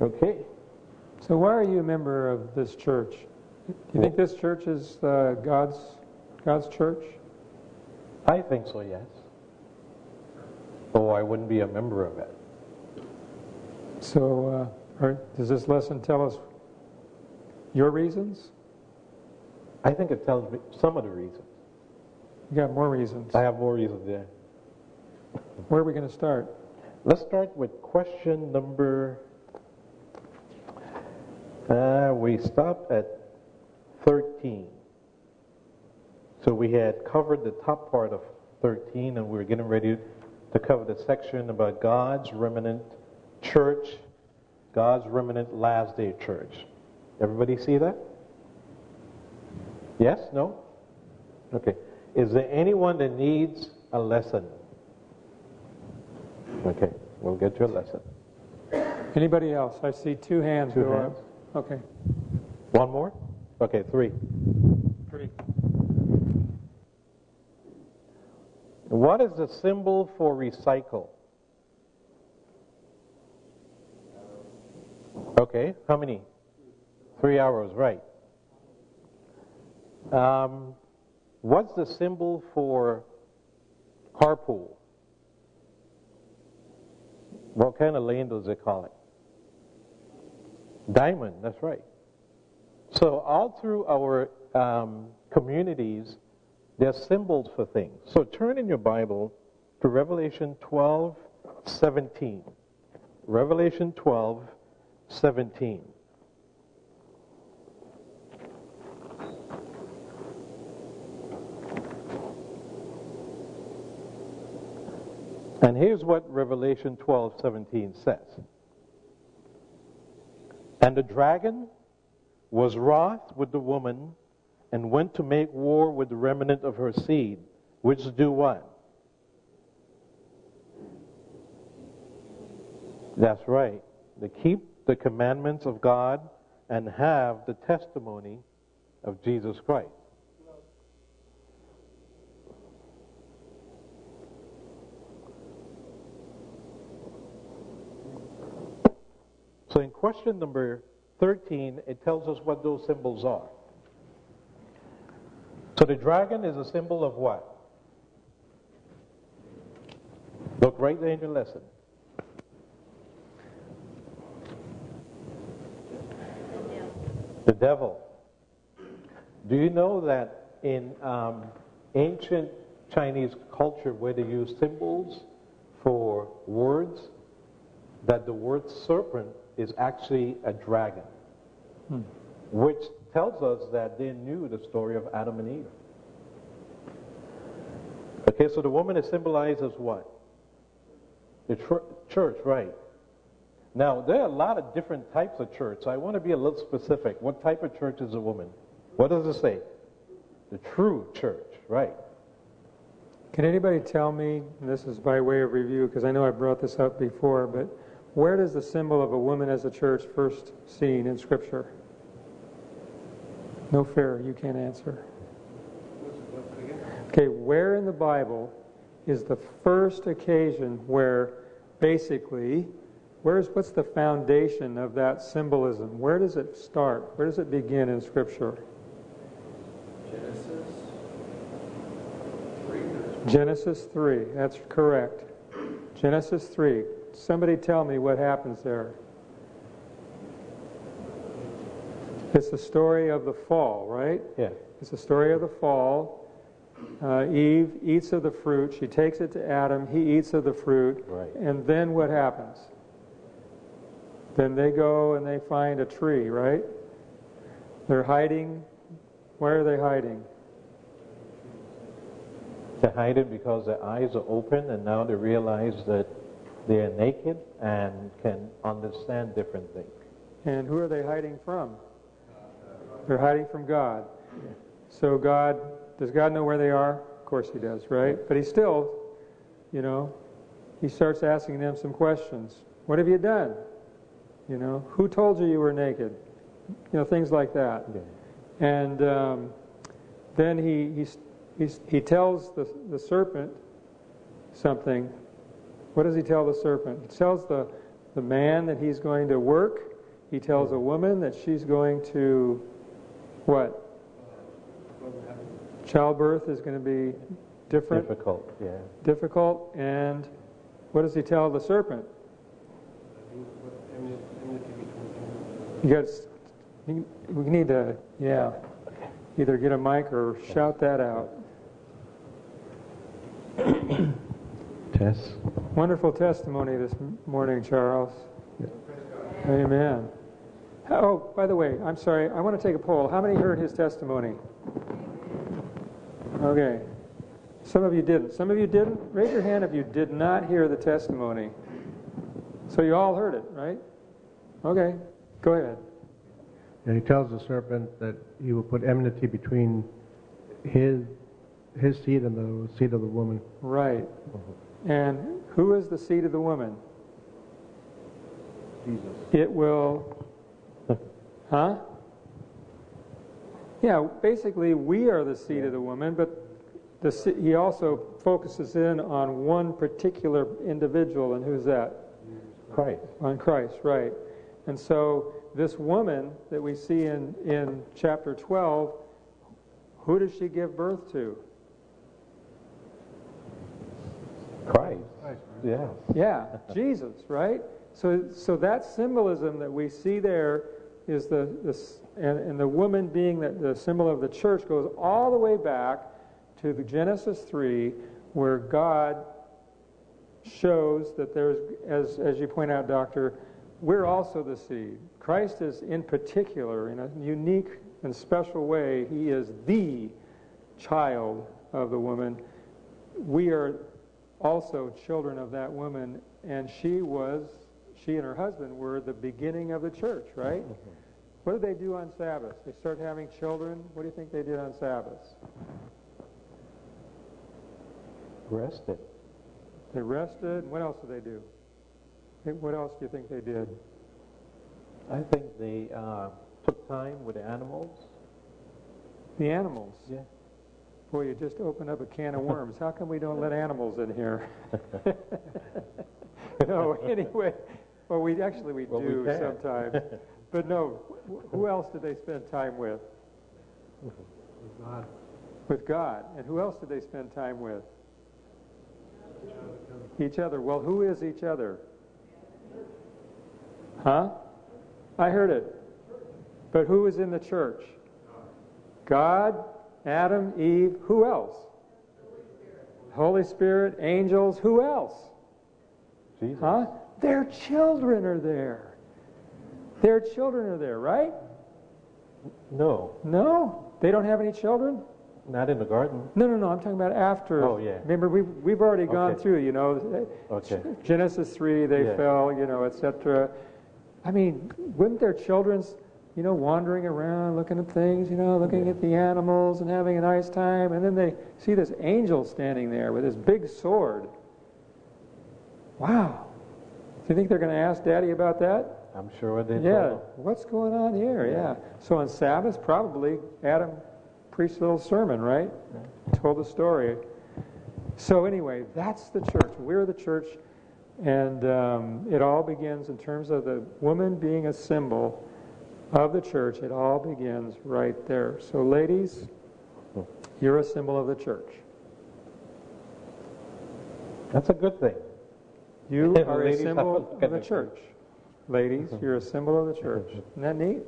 S13: Okay.
S11: So, why are you a member of this church? Do you think this church is uh, God's God's church?
S13: I think so, yes. Oh, I wouldn't be a member of it.
S11: So, uh, does this lesson tell us your reasons?
S13: I think it tells me some of the reasons.
S11: You got more reasons.
S13: I have more reasons there.
S11: Where are we going to start?
S13: Let's start with question number. Uh, we stopped at 13. So we had covered the top part of 13, and we were getting ready to cover the section about God's remnant church, God's remnant last day church. Everybody see that? Yes? No? Okay. Is there anyone that needs a lesson? Okay, we'll get you a lesson.
S11: Anybody else? I see two hands
S13: Two
S11: go
S13: hands.
S11: up. Okay.
S13: One more? Okay, three.
S11: Three.
S13: What is the symbol for recycle? Okay, how many? Three arrows, right. Um, what's the symbol for carpool? What kind of lane does it call it? Diamond, that's right. So all through our um, communities, they're symbols for things. So turn in your Bible to Revelation 12, 17. Revelation 12, 17. And here's what Revelation 12 17 says. And the dragon was wroth with the woman and went to make war with the remnant of her seed, which do what? That's right. They keep the commandments of God and have the testimony of Jesus Christ. So in question number 13, it tells us what those symbols are. So the dragon is a symbol of what? Look right there in your lesson. The devil. Do you know that in um, ancient Chinese culture, where they use symbols for words, that the word serpent is actually a dragon, hmm. which tells us that they knew the story of Adam and Eve. Okay, so the woman is symbolized as what? The tr- church, right. Now, there are a lot of different types of church, so I want to be a little specific. What type of church is a woman? What does it say? The true church, right.
S11: Can anybody tell me, this is by way of review, because I know I brought this up before, but where does the symbol of a woman as a church first seen in Scripture? No fair, you can't answer. Okay, where in the Bible is the first occasion where basically, where's what's the foundation of that symbolism? Where does it start? Where does it begin in Scripture?
S14: Genesis 3.
S11: Genesis 3, that's correct. Genesis 3. Somebody tell me what happens there. It's the story of the fall, right?
S13: Yeah.
S11: It's the story of the fall. Uh, Eve eats of the fruit. She takes it to Adam. He eats of the fruit.
S13: Right.
S11: And then what happens? Then they go and they find a tree, right? They're hiding. Where are they hiding?
S13: They hide it because their eyes are open and now they realize that they are naked and can understand different things.
S11: And who are they hiding from? They're hiding from God. So God, does God know where they are? Of course he does, right? But he still, you know, he starts asking them some questions. What have you done? You know, who told you you were naked? You know, things like that.
S13: Yeah.
S11: And um, then he, he, he, he tells the, the serpent something what does he tell the serpent? He tells the, the man that he's going to work. He tells a woman that she's going to, what? Childbirth is going to be different.
S13: Difficult, yeah.
S11: Difficult. And what does he tell the serpent? You got. We need to, yeah. Either get a mic or shout that out.
S13: Tess.
S11: Wonderful testimony this morning, Charles. Amen. Oh, by the way, I'm sorry. I want to take a poll. How many heard his testimony? Okay. Some of you didn't. Some of you didn't. Raise your hand if you did not hear the testimony. So you all heard it, right? Okay. Go ahead.
S15: And he tells the serpent that he will put enmity between his his seed and the seed of the woman.
S11: Right. Mm-hmm. And who is the seed of the woman?
S15: Jesus.
S11: It will. Huh? Yeah, basically, we are the seed of the woman, but the, he also focuses in on one particular individual, and who's that?
S13: Christ.
S11: On Christ, right. And so, this woman that we see in, in chapter 12, who does she give birth to?
S13: Christ. Yeah.
S11: Yeah, Jesus, right? So, so that symbolism that we see there is the, this, and, and the woman being the, the symbol of the church goes all the way back to the Genesis 3, where God shows that there's, as, as you point out, Doctor, we're also the seed. Christ is, in particular, in a unique and special way, he is the child of the woman. We are also children of that woman, and she was, she and her husband were the beginning of the church, right? What did they do on Sabbath? They start having children. What do you think they did on Sabbath?
S13: Rested.
S11: They rested. What else did they do? What else do you think they did?
S13: I think they uh, took time with the animals.
S11: The animals.
S13: Yeah.
S11: Boy, you just opened up a can of worms. How come we don't let animals in here? no, anyway. Well, we actually we
S13: Well,
S11: do
S13: can.
S11: sometimes. But no, who else did they spend time with? with?
S15: God.
S11: With God. And who else did they spend time with? Each other. Well, who is each other? Huh? I heard it. But who is in the church? God, Adam, Eve, who else? Holy Spirit, angels, who else?
S13: Jesus.
S11: Huh? Their children are there. Their children are there, right?
S13: No,
S11: No? They don't have any children?
S13: not in the garden.
S11: No, no, no. I'm talking about after.
S13: Oh, yeah.
S11: Remember, we've, we've already gone
S13: Okay.
S11: through, you know,
S13: Okay.
S11: Genesis 3, they
S13: Yeah.
S11: fell, you know, etc. I mean, wouldn't their children's, you know, wandering around, looking at things, you know, looking
S13: Yeah.
S11: at the animals and having a nice time, and then they see this angel standing there with his big sword. Wow. Do you think they're going to ask Daddy about that?
S13: I'm sure they
S11: Yeah,
S13: told
S11: what's going on here? Yeah. So on Sabbath, probably Adam preached a little sermon, right? Told the story. So anyway, that's the church. We're the church, and um, it all begins in terms of the woman being a symbol of the church. It all begins right there. So, ladies, you're a symbol of the church.
S13: That's a good thing.
S11: You are a symbol of the
S13: the
S11: church. Ladies, you're a symbol of the church. Isn't that neat?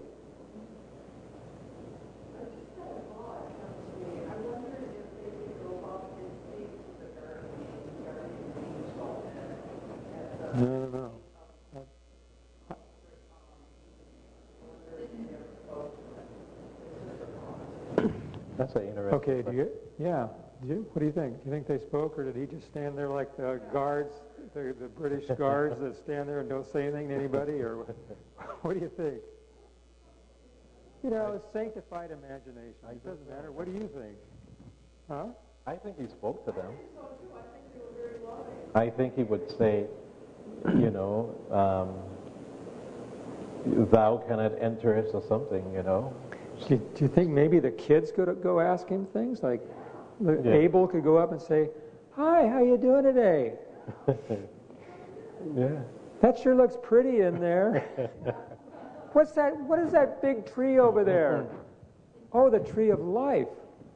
S11: No, no, no.
S13: That's an interesting.
S11: Okay, do you, yeah, do you, what do you think? Do you think they spoke, or did he just stand there like the guards, the, the British guards that stand there and don't say anything to anybody, or what, what do you think? You know, it's sanctified imagination. It doesn't matter. What do you think? Huh?
S13: I think he spoke to them. I think he would say, you know, um, thou cannot enter us or something, you know.
S11: Do you, do you think maybe the kids could go ask him things like
S13: Yeah.
S11: Abel could go up and say, "Hi, how you doing today?
S13: yeah.
S11: That sure looks pretty in there. What's that? What is that big tree over there? Oh, the tree of life.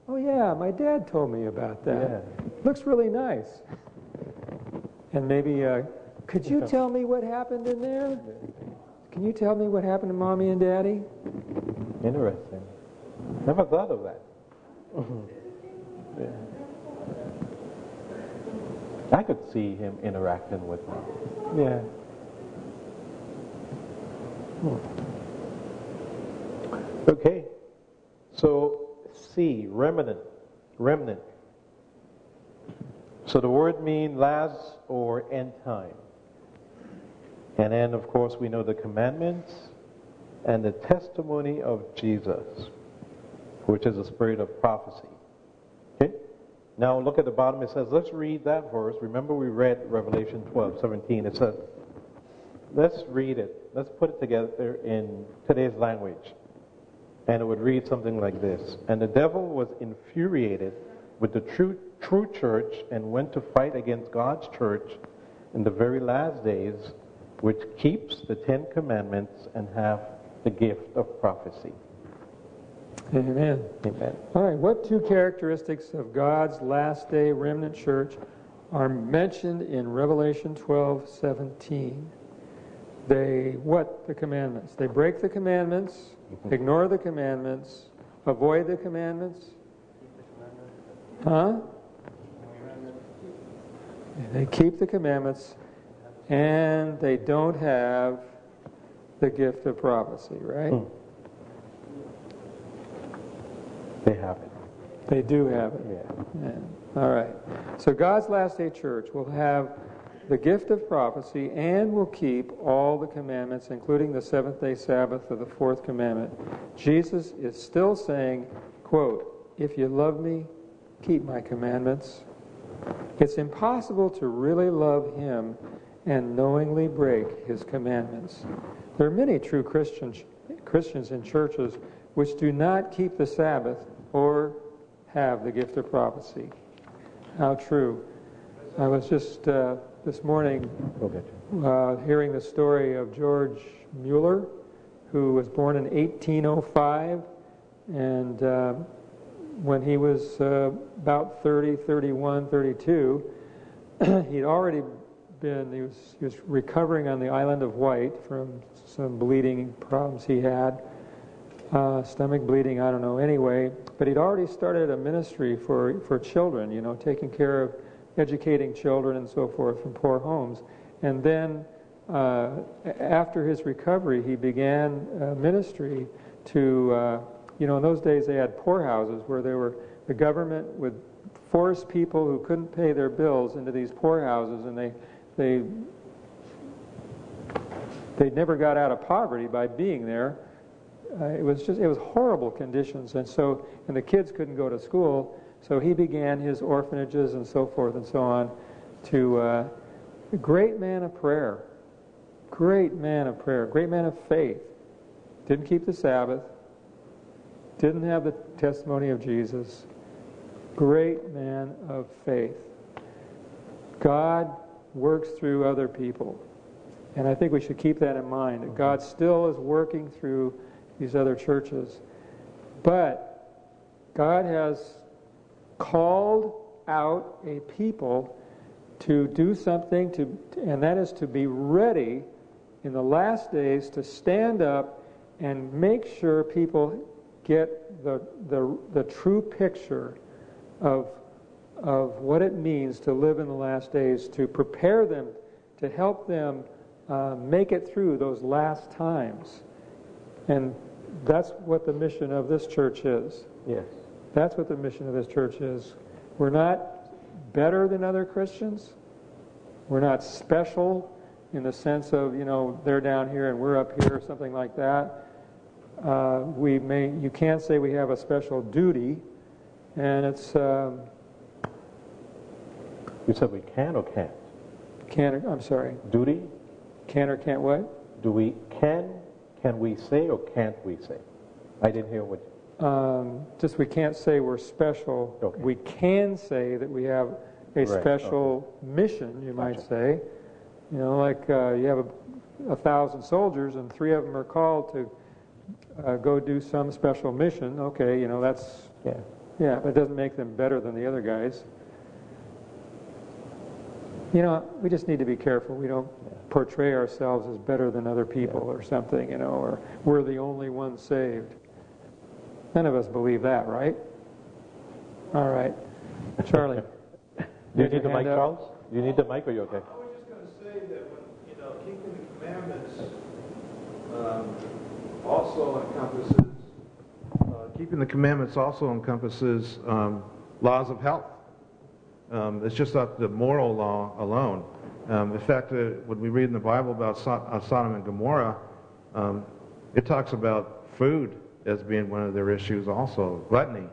S11: Oh yeah, my dad told me about that. Looks really nice. And maybe, uh, could you tell me what happened in there? Can you tell me what happened to mommy and daddy?
S13: Interesting. Never thought of that. yeah. I could see him interacting with me.
S11: Yeah. Hmm.
S13: Okay. So C, remnant. Remnant. So the word means last or end time. And then, of course, we know the commandments and the testimony of Jesus, which is the spirit of prophecy. Okay? Now look at the bottom. It says, let's read that verse. Remember, we read Revelation 12, 17. It says, let's read it. Let's put it together in today's language. And it would read something like this And the devil was infuriated with the true, true church and went to fight against God's church in the very last days, which keeps the Ten Commandments and have the gift of prophecy.
S11: Amen.
S13: Amen.
S11: All right, what two characteristics of God's last day remnant church are mentioned in Revelation 12 17? They, what? The commandments. They break the commandments, mm-hmm. ignore the commandments, avoid the commandments. Huh? They keep the commandments, and they don't have the gift of prophecy, right?
S13: Hmm. They have it.
S11: They do have it.
S13: Yeah.
S11: Yeah. All right. So God's last day church will have the gift of prophecy and will keep all the commandments, including the seventh day Sabbath of the fourth commandment. Jesus is still saying, quote, if you love me, keep my commandments. It's impossible to really love him and knowingly break his commandments. There are many true Christians, Christians in churches which do not keep the Sabbath or have the gift of prophecy. How true. I was just uh, this morning uh, hearing the story of George Mueller, who was born in 1805, and uh, when he was uh, about 30, 31, 32, he'd already been, he was, he was recovering on the island of Wight from some bleeding problems he had, uh, stomach bleeding, I don't know, anyway. But he'd already started a ministry for, for children, you know, taking care of educating children and so forth from poor homes. And then uh, after his recovery, he began ministry to, uh, you know, in those days they had poorhouses where they were, the government would force people who couldn't pay their bills into these poorhouses and they, they, they never got out of poverty by being there. Uh, it was just, it was horrible conditions. And so, and the kids couldn't go to school. So he began his orphanages and so forth and so on to uh, a great man of prayer, great man of prayer, great man of faith. Didn't keep the Sabbath, didn't have the testimony of Jesus. Great man of faith. God works through other people. And I think we should keep that in mind that God still is working through these other churches. But God has called out a people to do something to and that is to be ready in the last days to stand up and make sure people get the the, the true picture of of what it means to live in the last days to prepare them to help them uh, make it through those last times and that's what the mission of this church is
S13: Yes.
S11: that's what the mission of this church is. We're not better than other Christians. We're not special in the sense of, you know, they're down here and we're up here or something like that. Uh, we may, you can't say we have a special duty, and it's, um,
S13: You said we can or can't?
S11: can, or- I'm sorry,
S13: Duty?
S11: Can or can't what?
S13: Do we can? Can we say or can't we say? I didn't hear what.
S11: Um, just we can't say we're special.
S13: Okay.
S11: We can say that we have a
S13: Right,
S11: special mission, you might say. You know, like uh, you have a, a thousand soldiers and three of them are called to uh, go do some special mission. Okay, you know that's
S13: Yeah.
S11: yeah, but it doesn't make them better than the other guys. You know, we just need to be careful. We don't portray ourselves as better than other people or something, you know, or we're the only ones saved. None of us believe that, right? All right. Charlie.
S13: Do you need the mic,
S11: up?
S13: Charles? Do you need the mic or you okay?
S14: I was just going to say that when, you know, keeping the commandments um, also encompasses,
S4: Uh, keeping the commandments also encompasses um, laws of health. Um, it's just not the moral law alone. Um, in fact, uh, when we read in the Bible about so- uh, Sodom and Gomorrah, um, it talks about food as being one of their issues also, gluttony.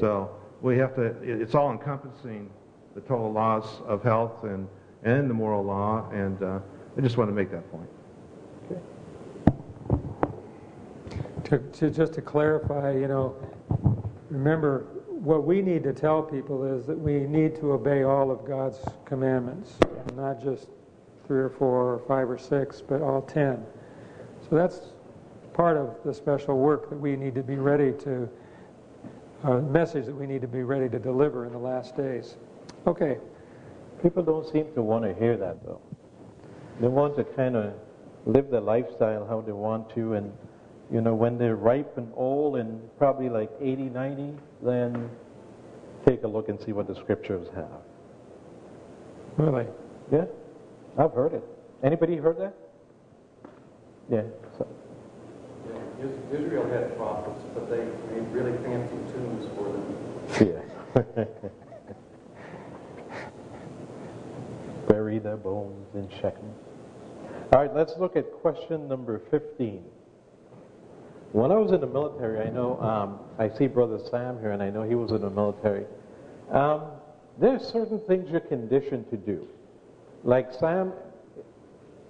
S4: So we have to, it- it's all encompassing the total laws of health and, and the moral law, and uh, I just want to make that point.
S11: To, to, just to clarify, you know, remember, what we need to tell people is that we need to obey all of God's commandments, and not just three or four or five or six, but all ten. So that's part of the special work that we need to be ready to, a message that we need to be ready to deliver in the last days. Okay.
S13: People don't seem to want to hear that, though. They want to kind of live their lifestyle how they want to, and you know, when they're ripe and old and probably like 80, 90, then take a look and see what the scriptures have.
S11: Really?
S13: Yeah, I've heard it. Anybody heard that? Yeah. So,
S15: Yeah, Israel had prophets, but they made really fancy tunes for them.
S13: yeah. Bury their bones in Shechem. All right, let's look at question number 15. When I was in the military, I know, um, I see Brother Sam here, and I know he was in the military. Um, there are certain things you're conditioned to do. Like Sam,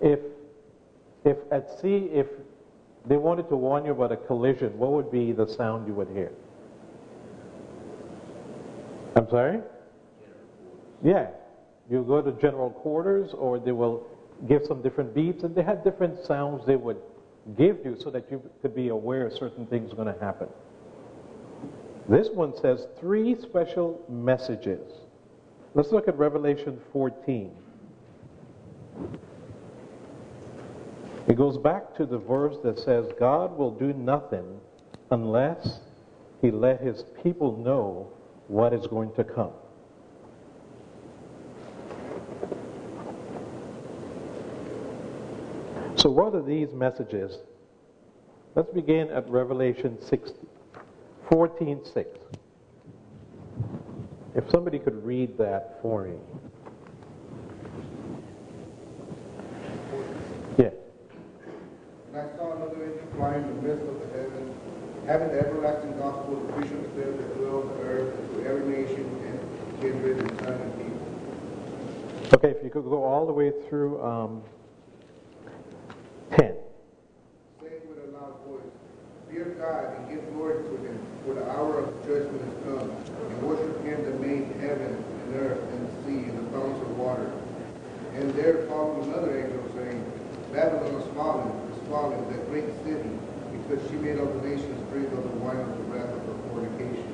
S13: if, if at sea, if they wanted to warn you about a collision, what would be the sound you would hear? I'm sorry? Yeah. You go to general quarters, or they will give some different beats, and they had different sounds they would give you so that you could be aware certain things are going to happen. This one says three special messages. Let's look at Revelation 14. It goes back to the verse that says, God will do nothing unless he let his people know what is going to come. So, what are these messages? Let's begin at Revelation 16, 14 6. If somebody could read that for me. Yeah.
S16: And I saw another angel flying in the midst of the heaven, having the everlasting gospel to preach unto them that dwell on the earth, and to every nation and kindred and tongue and people.
S13: Okay, if you could go all the way through um, 10.
S16: saying with a loud voice, Fear God and give glory to him, for the hour of judgment is come, and worship him that made heaven and earth and the sea and the fountains of water. And there followed another angel saying, Babylon is fallen, is fallen, that great city, because she made all the nations drink of the wine of the wrath of her fornication.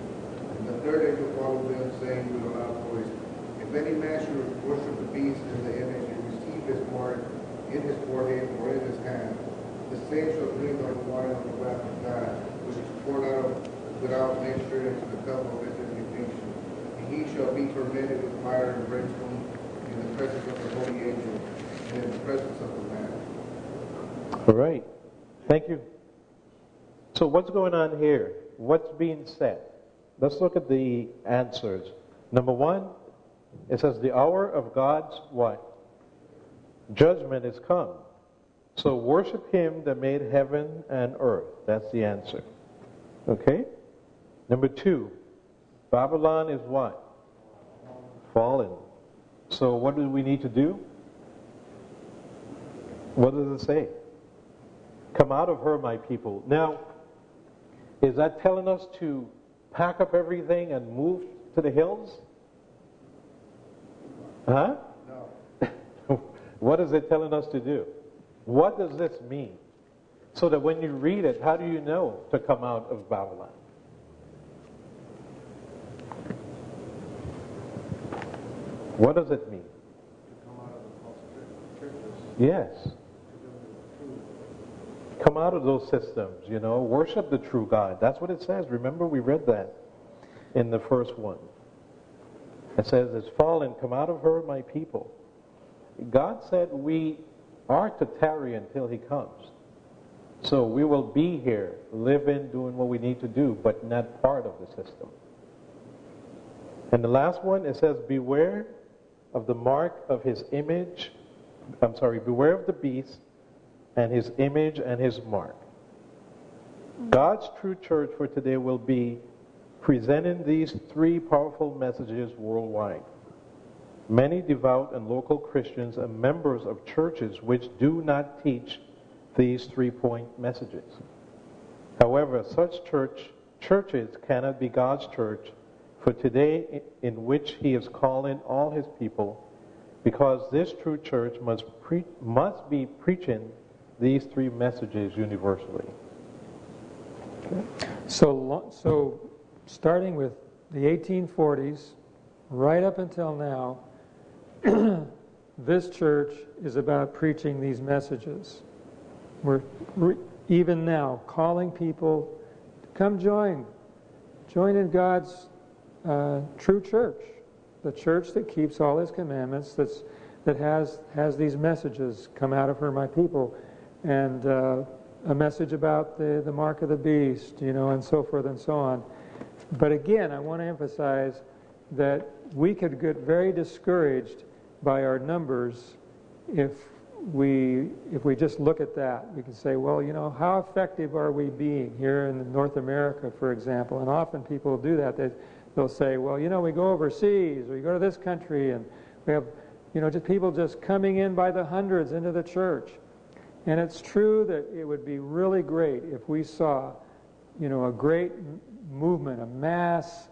S16: And the third angel followed them, saying with a loud voice, If any man should worship the beast and the image and receive his mark in his forehead or in his hand, the same shall drink the wine of the wrath of God, which is poured out without mixture into the cup of his indignation. And he shall be tormented with fire and brimstone in the presence of the holy angel and in the presence of the Lamb.
S13: All right. Thank you. So, what's going on here? What's being said? Let's look at the answers. Number one, it says the hour of God's what? Judgment is come. So worship him that made heaven and earth. That's the answer. Okay? Number two, Babylon is what? Fallen. So what do we need to do? What does it say? Come out of her, my people. Now, is that telling us to pack up everything and move to the hills? Huh? No. what is it telling us to do? What does this mean? So that when you read it, how do you know to come out of Babylon? What does it mean? To come out of the false church churches? Yes. Come out of those systems, you know. Worship the true God. That's what it says. Remember, we read that in the first one. It says, It's fallen, come out of her, my people. God said we are to tarry until he comes. So we will be here, living, doing what we need to do, but not part of the system. And the last one, it says, Beware of the mark of his image. I'm sorry, beware of the beast and his image and his mark. God's true church for today will be presenting these three powerful messages worldwide. Many devout and local Christians are members of churches which do not teach these three point messages. However, such church churches cannot be God's church for today in which he is calling all his people because this true church must pre- must be preaching these three messages universally.
S11: So, so starting with the 1840s, right up until now, this church is about preaching these messages. We're re- even now calling people to come join, join in God's uh, true church, the church that keeps all His commandments, that's that has has these messages. Come out of her, my people. and uh, a message about the, the mark of the beast, you know, and so forth and so on. But again, I want to emphasize that we could get very discouraged by our numbers if we if we just look at that. We can say, well, you know, how effective are we being here in North America, for example? And often people do that. They, they'll say, well, you know, we go overseas or we go to this country and we have, you know, just people just coming in by the hundreds into the church. And it's true that it would be really great if we saw, you know, a great movement, a mass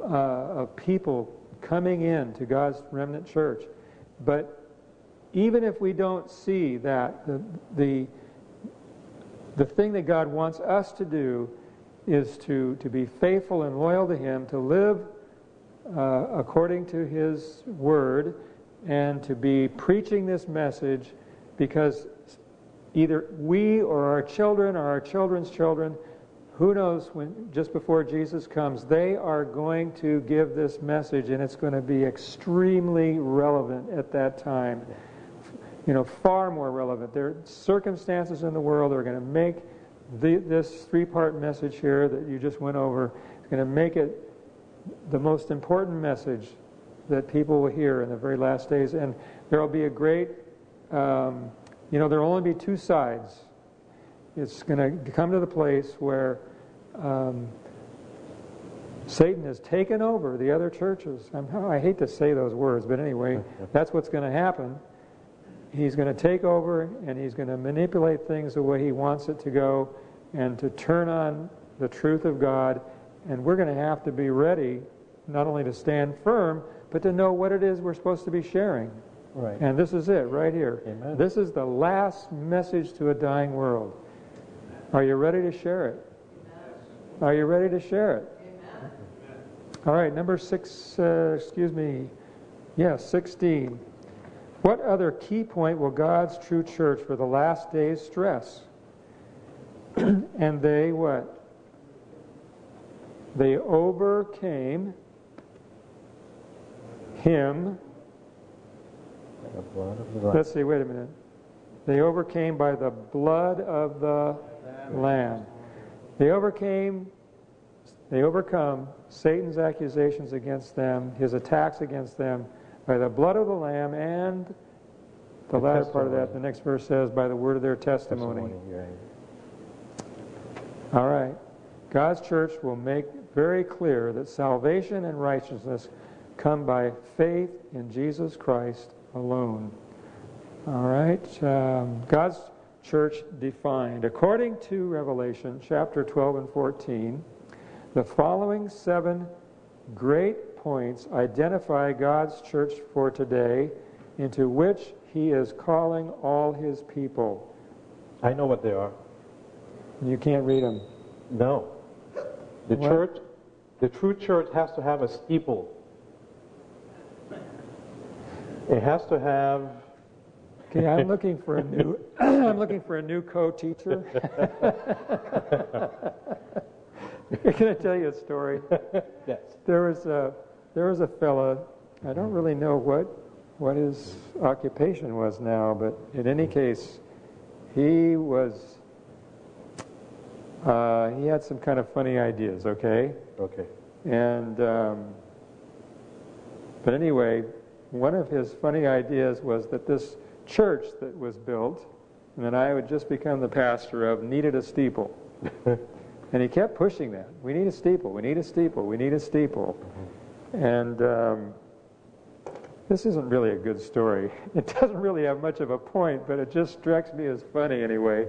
S11: uh, of people coming in to God's remnant church. But even if we don't see that, the, the, the thing that God wants us to do is to, to be faithful and loyal to Him, to live uh, according to His Word, and to be preaching this message because either we or our children or our children's children who knows when just before Jesus comes, they are going to give this message and it's going to be extremely relevant at that time. You know, far more relevant. There are circumstances in the world are going to make the, this three part message here that you just went over, is going to make it the most important message that people will hear in the very last days. And there will be a great, um, you know, there will only be two sides it's going to come to the place where um, Satan has taken over the other churches. I'm, i hate to say those words, but anyway, that's what's going to happen. He's going to take over and he's going to manipulate things the way he wants it to go and to turn on the truth of God. And we're going to have to be ready not only to stand firm, but to know what it is we're supposed to be sharing.
S13: Right.
S11: And this is it right here.
S13: Amen.
S11: This is the last message to a dying world. Are you ready to share it? Are you ready to share it? All right, number six, uh, excuse me. Yes, 16. What other key point will God's true church for the last days stress? and they what? They overcame him. Let's see, wait a minute. They overcame by the blood of the Lamb. They overcame, they overcome Satan's accusations against them, his attacks against them, by the blood of the Lamb and the, the latter testimony. part of that, the next verse says, by the word of their testimony. testimony right. All right. God's church will make very clear that salvation and righteousness come by faith in Jesus Christ alone. All right. Um, God's church defined. According to Revelation chapter 12 and 14, the following seven great points identify God's church for today, into which he is calling all his people.
S13: I know what they are.
S11: You can't read them.
S13: No. The what? church, the true church has to have a steeple. It has to have
S11: Okay, I'm looking for a new. I'm looking for a new co-teacher. Can I tell you a story?
S13: Yes.
S11: There was a there was a fella. I don't really know what what his occupation was now, but in any case, he was. Uh, he had some kind of funny ideas. Okay.
S13: Okay.
S11: And. Um, but anyway, one of his funny ideas was that this church that was built and that I would just become the pastor of needed a steeple. and he kept pushing that. We need a steeple. We need a steeple. We need a steeple. And um, this isn't really a good story. It doesn't really have much of a point, but it just strikes me as funny anyway.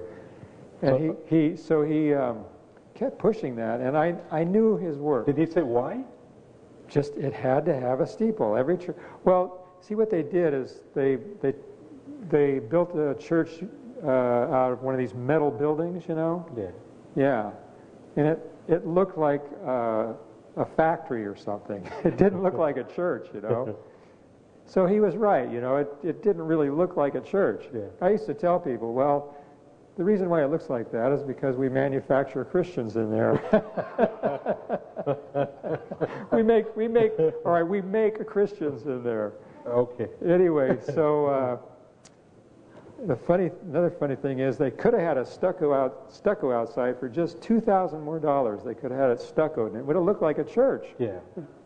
S11: And he, he so he um, kept pushing that, and I, I knew his work.
S13: Did he say why?
S11: Just it had to have a steeple. Every church. Well, see what they did is they they they built a church uh, out of one of these metal buildings, you know?
S13: Yeah.
S11: Yeah. And it, it looked like uh, a factory or something. It didn't look like a church, you know? so he was right, you know, it, it didn't really look like a church.
S13: Yeah.
S11: I used to tell people, well, the reason why it looks like that is because we manufacture Christians in there. we make, we make, all right, we make Christians in there.
S13: Okay.
S11: Anyway, so. Uh, the funny, another funny thing is they could have had a stucco out, stucco outside for just two thousand more dollars. They could have had it stuccoed, and it would have looked like a church.
S13: Yeah.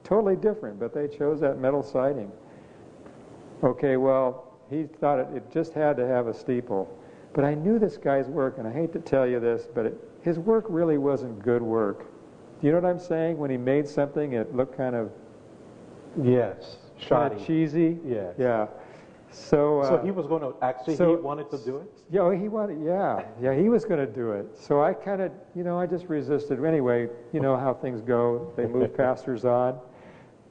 S11: Totally different, but they chose that metal siding. Okay, well, he thought it, it just had to have a steeple. But I knew this guy's work, and I hate to tell you this, but it, his work really wasn't good work. Do you know what I'm saying? When he made something, it looked kind of
S13: Yes.
S11: kind of
S13: Shoddy.
S11: cheesy.
S13: Yes.
S11: Yeah. So, uh,
S13: So he was going to actually,
S11: so-
S13: he wanted to do it?
S11: Yeah, he wanted. Yeah, yeah, he was going to do it. So I kind of, you know, I just resisted. Anyway, you know how things go. They move pastors on.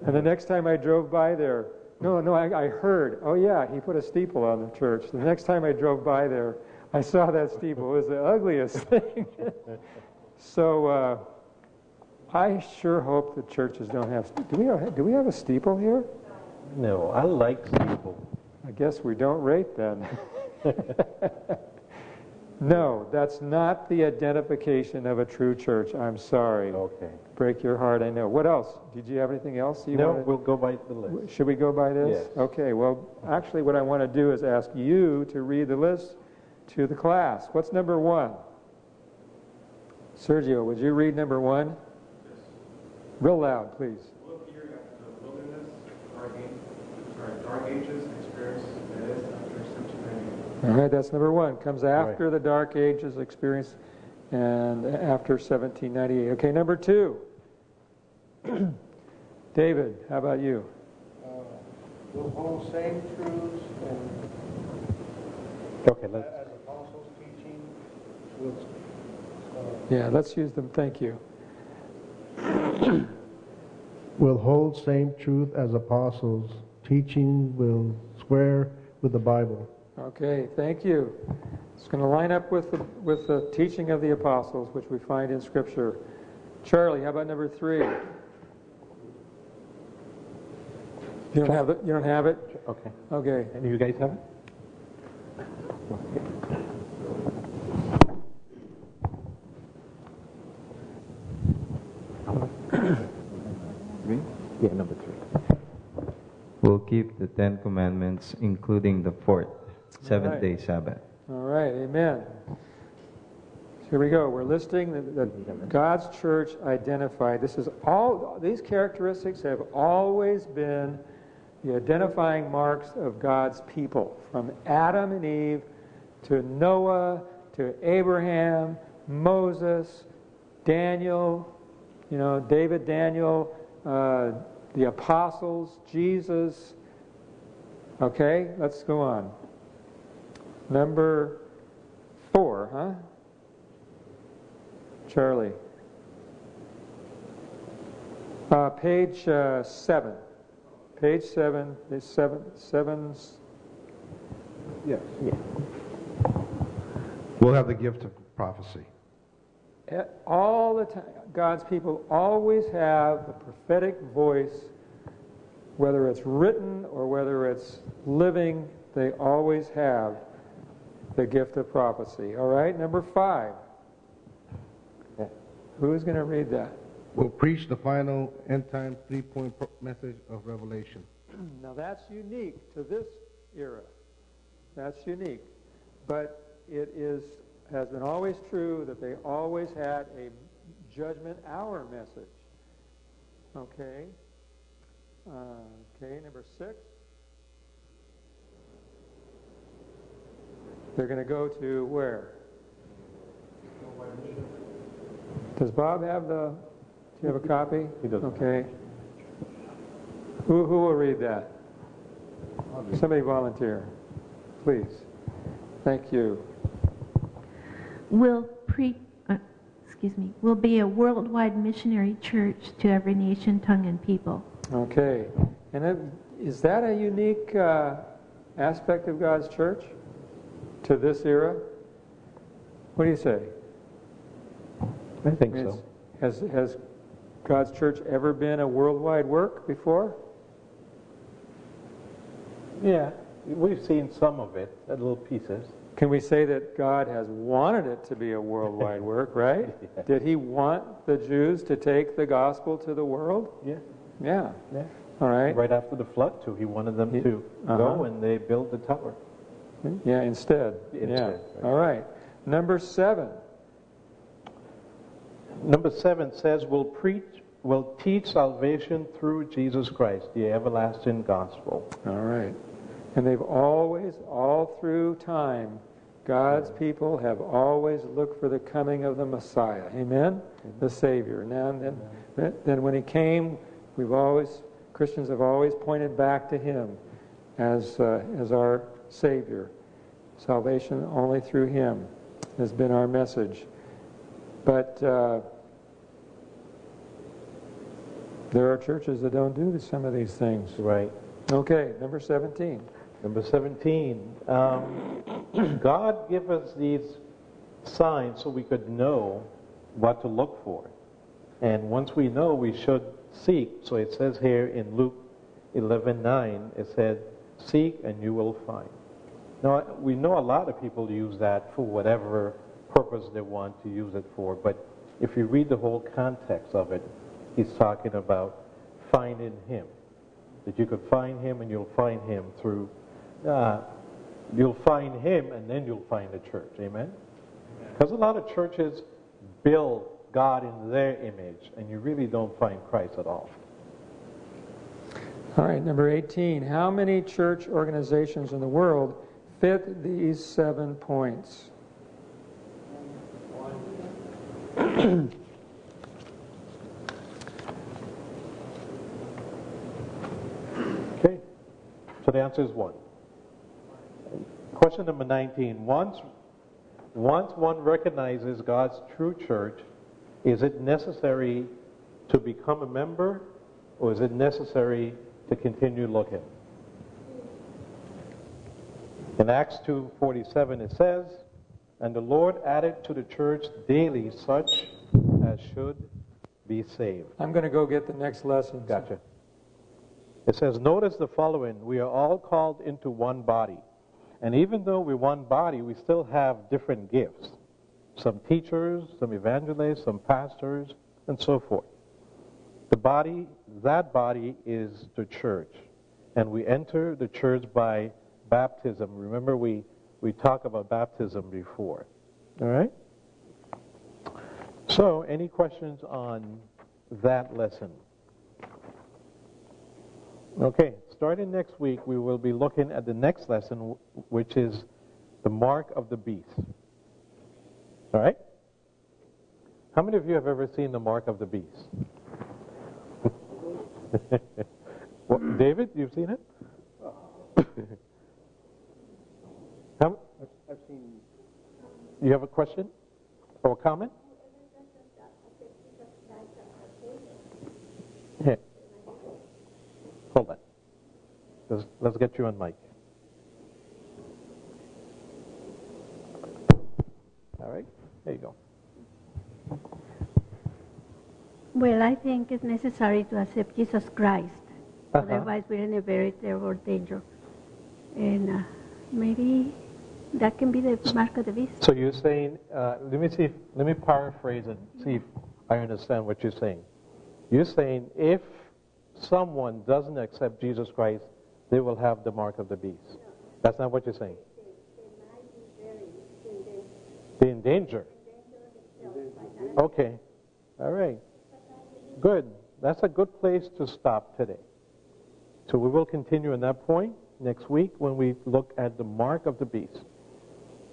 S11: And the next time I drove by there, no, no, I, I heard. Oh yeah, he put a steeple on the church. The next time I drove by there, I saw that steeple. It was the ugliest thing. so uh, I sure hope the churches don't have. Do we have, do we have a steeple here?
S13: No, I like steeple.
S11: I guess we don't rate then. no, that's not the identification of a true church. I'm sorry.
S13: Okay.
S11: Break your heart, I know. What else? Did you have anything else you
S13: No,
S11: wanted?
S13: we'll go by the list.
S11: Should we go by this?
S13: Yes.
S11: Okay, well, actually, what I want to do is ask you to read the list to the class. What's number one? Sergio, would you read number one? Yes. Real loud, please.
S14: Look here at the wilderness, dark sorry, dark ages experience that is after 1798.
S11: All right, that's number one. Comes after the Dark Ages experience and after 1798. Okay, number two. David, how about you?
S16: Uh, will hold same truths and
S13: Okay, let's,
S16: as apostles' teaching will uh,
S11: Yeah, let's use them. Thank you.
S15: We'll hold same truth as apostles. Teaching will square with the Bible.
S11: Okay, thank you. It's going to line up with the, with the teaching of the apostles, which we find in Scripture. Charlie, how about number three? You don't have it. You don't have it.
S13: okay.
S11: Okay.
S13: And you guys have it?
S17: Three?
S13: Yeah, number three.
S17: We'll keep the Ten Commandments, including the fourth, seventh
S11: right.
S17: day Sabbath.
S11: All right, amen. Here we go. We're listing that, that God's church identified. This is all. These characteristics have always been the identifying marks of God's people, from Adam and Eve to Noah to Abraham, Moses, Daniel, you know, David, Daniel, uh, the apostles, Jesus. Okay, let's go on. Number four, huh? Charlie. Uh, page uh, seven. Page seven. Is seven. Seven's.
S15: Yes.
S13: Yeah.
S16: We'll have the gift of prophecy.
S11: eh, All the time, God's people always have the prophetic voice, whether it's written or whether it's living. They always have the gift of prophecy. All right. Number five. Who's going to read that?
S16: We'll preach the final end time three point message of Revelation.
S11: Now that's unique to this era. That's unique. But it is has been always true that they always had a judgment hour message. Okay. Uh, okay, number six. They're going to go to where? Does Bob have the? Do you have a copy?
S13: He doesn't.
S11: Okay. Who who will read that? Somebody volunteer, please. Thank you.
S18: will pre, uh, excuse me, will be a worldwide missionary church to every nation, tongue, and people.
S11: Okay. And then, is that a unique uh, aspect of God's church to this era? What do you say?
S13: I think
S11: Is-
S13: so.
S11: Has, has God's church ever been a worldwide work before?
S13: Yeah, we've seen some of it, uh, little pieces.
S11: Can we say that God has wanted it to be a worldwide work, right?
S13: Yeah.
S11: Did he want the Jews to take the gospel to the world?
S13: Yeah.
S11: Yeah.
S13: Yeah.
S11: All right.
S13: Right after the flood, too, he wanted them to
S11: Uh-huh.
S13: go and they built the tower.
S11: Yeah, instead.
S13: Instead,
S11: yeah.
S13: right.
S11: All right. Number seven.
S13: Number seven says, "Will preach, will teach salvation through Jesus Christ, the everlasting gospel."
S11: All right. And they've always, all through time, God's people have always looked for the coming of the Messiah. Amen? The Savior. Now and then, then when He came, we've always, Christians have always pointed back to Him as, uh, as our Savior. Salvation only through Him has been our message. But uh, there are churches that don't do some of these things.
S13: Right.
S11: Okay, number 17.
S13: Number 17. Um, God gave us these signs so we could know what to look for. And once we know, we should seek. So it says here in Luke 11:9, it said, "Seek and you will find." Now we know a lot of people use that for whatever purpose they want to use it for, but if you read the whole context of it, he's talking about finding Him. That you could find Him and you'll find Him through, uh, you'll find Him and then you'll find the church. Amen? Because a lot of churches build God in their image and you really don't find Christ at all.
S11: All right, number 18. How many church organizations in the world fit these seven points?
S13: Okay, so the answer is one. Question number 19. Once, once one recognizes God's true church, is it necessary to become a member or is it necessary to continue looking? In Acts 2:47 it says, "And the Lord added to the church daily such as should be saved."
S11: I'm going to go get the next lesson.
S13: Gotcha. It says, Notice the following we are all called into one body. And even though we're one body, we still have different gifts. Some teachers, some evangelists, some pastors, and so forth. The body, that body is the church. And we enter the church by baptism. Remember, we, we talked about baptism before. All right? So, any questions on that lesson? Okay, starting next week, we will be looking at the next lesson, which is the mark of the beast. All right? How many of you have ever seen the mark of the beast? what, David, you've seen it? How,
S15: I've seen.
S13: you have a question or a comment? Yeah. Hold on. Let's, let's get you on mic. All right, there you go.
S19: Well, I think it's necessary to accept Jesus Christ.
S13: Uh-huh.
S19: Otherwise, we're in a very terrible danger. And uh, maybe that can be the mark of the beast.
S13: So you're saying, uh, let me see, if, let me paraphrase and see if I understand what you're saying. You're saying if someone doesn't accept Jesus Christ, they will have the mark of the beast. That's not what you're saying. They're in danger. Okay. All right. Good. That's a good place to stop today. So we will continue on that point next week when we look at the mark of the beast.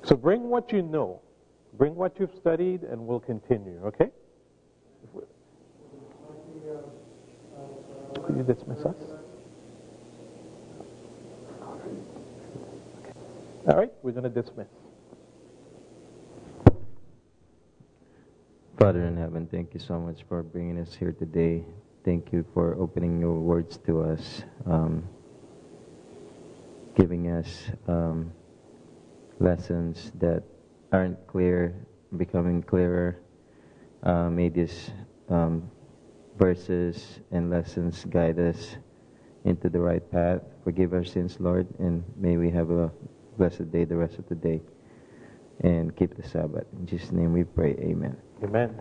S13: So bring what you know, bring what you've studied, and we'll continue, okay? Could you dismiss us? All right, we're going to dismiss.
S17: Father in heaven, thank you so much for bringing us here today. Thank you for opening your words to us, um, giving us um, lessons that aren't clear, becoming clearer. Uh, may these um, verses and lessons guide us into the right path. Forgive our sins, Lord, and may we have a blessed day the rest of the day and keep the Sabbath. In Jesus' name we pray. Amen.
S13: Amen.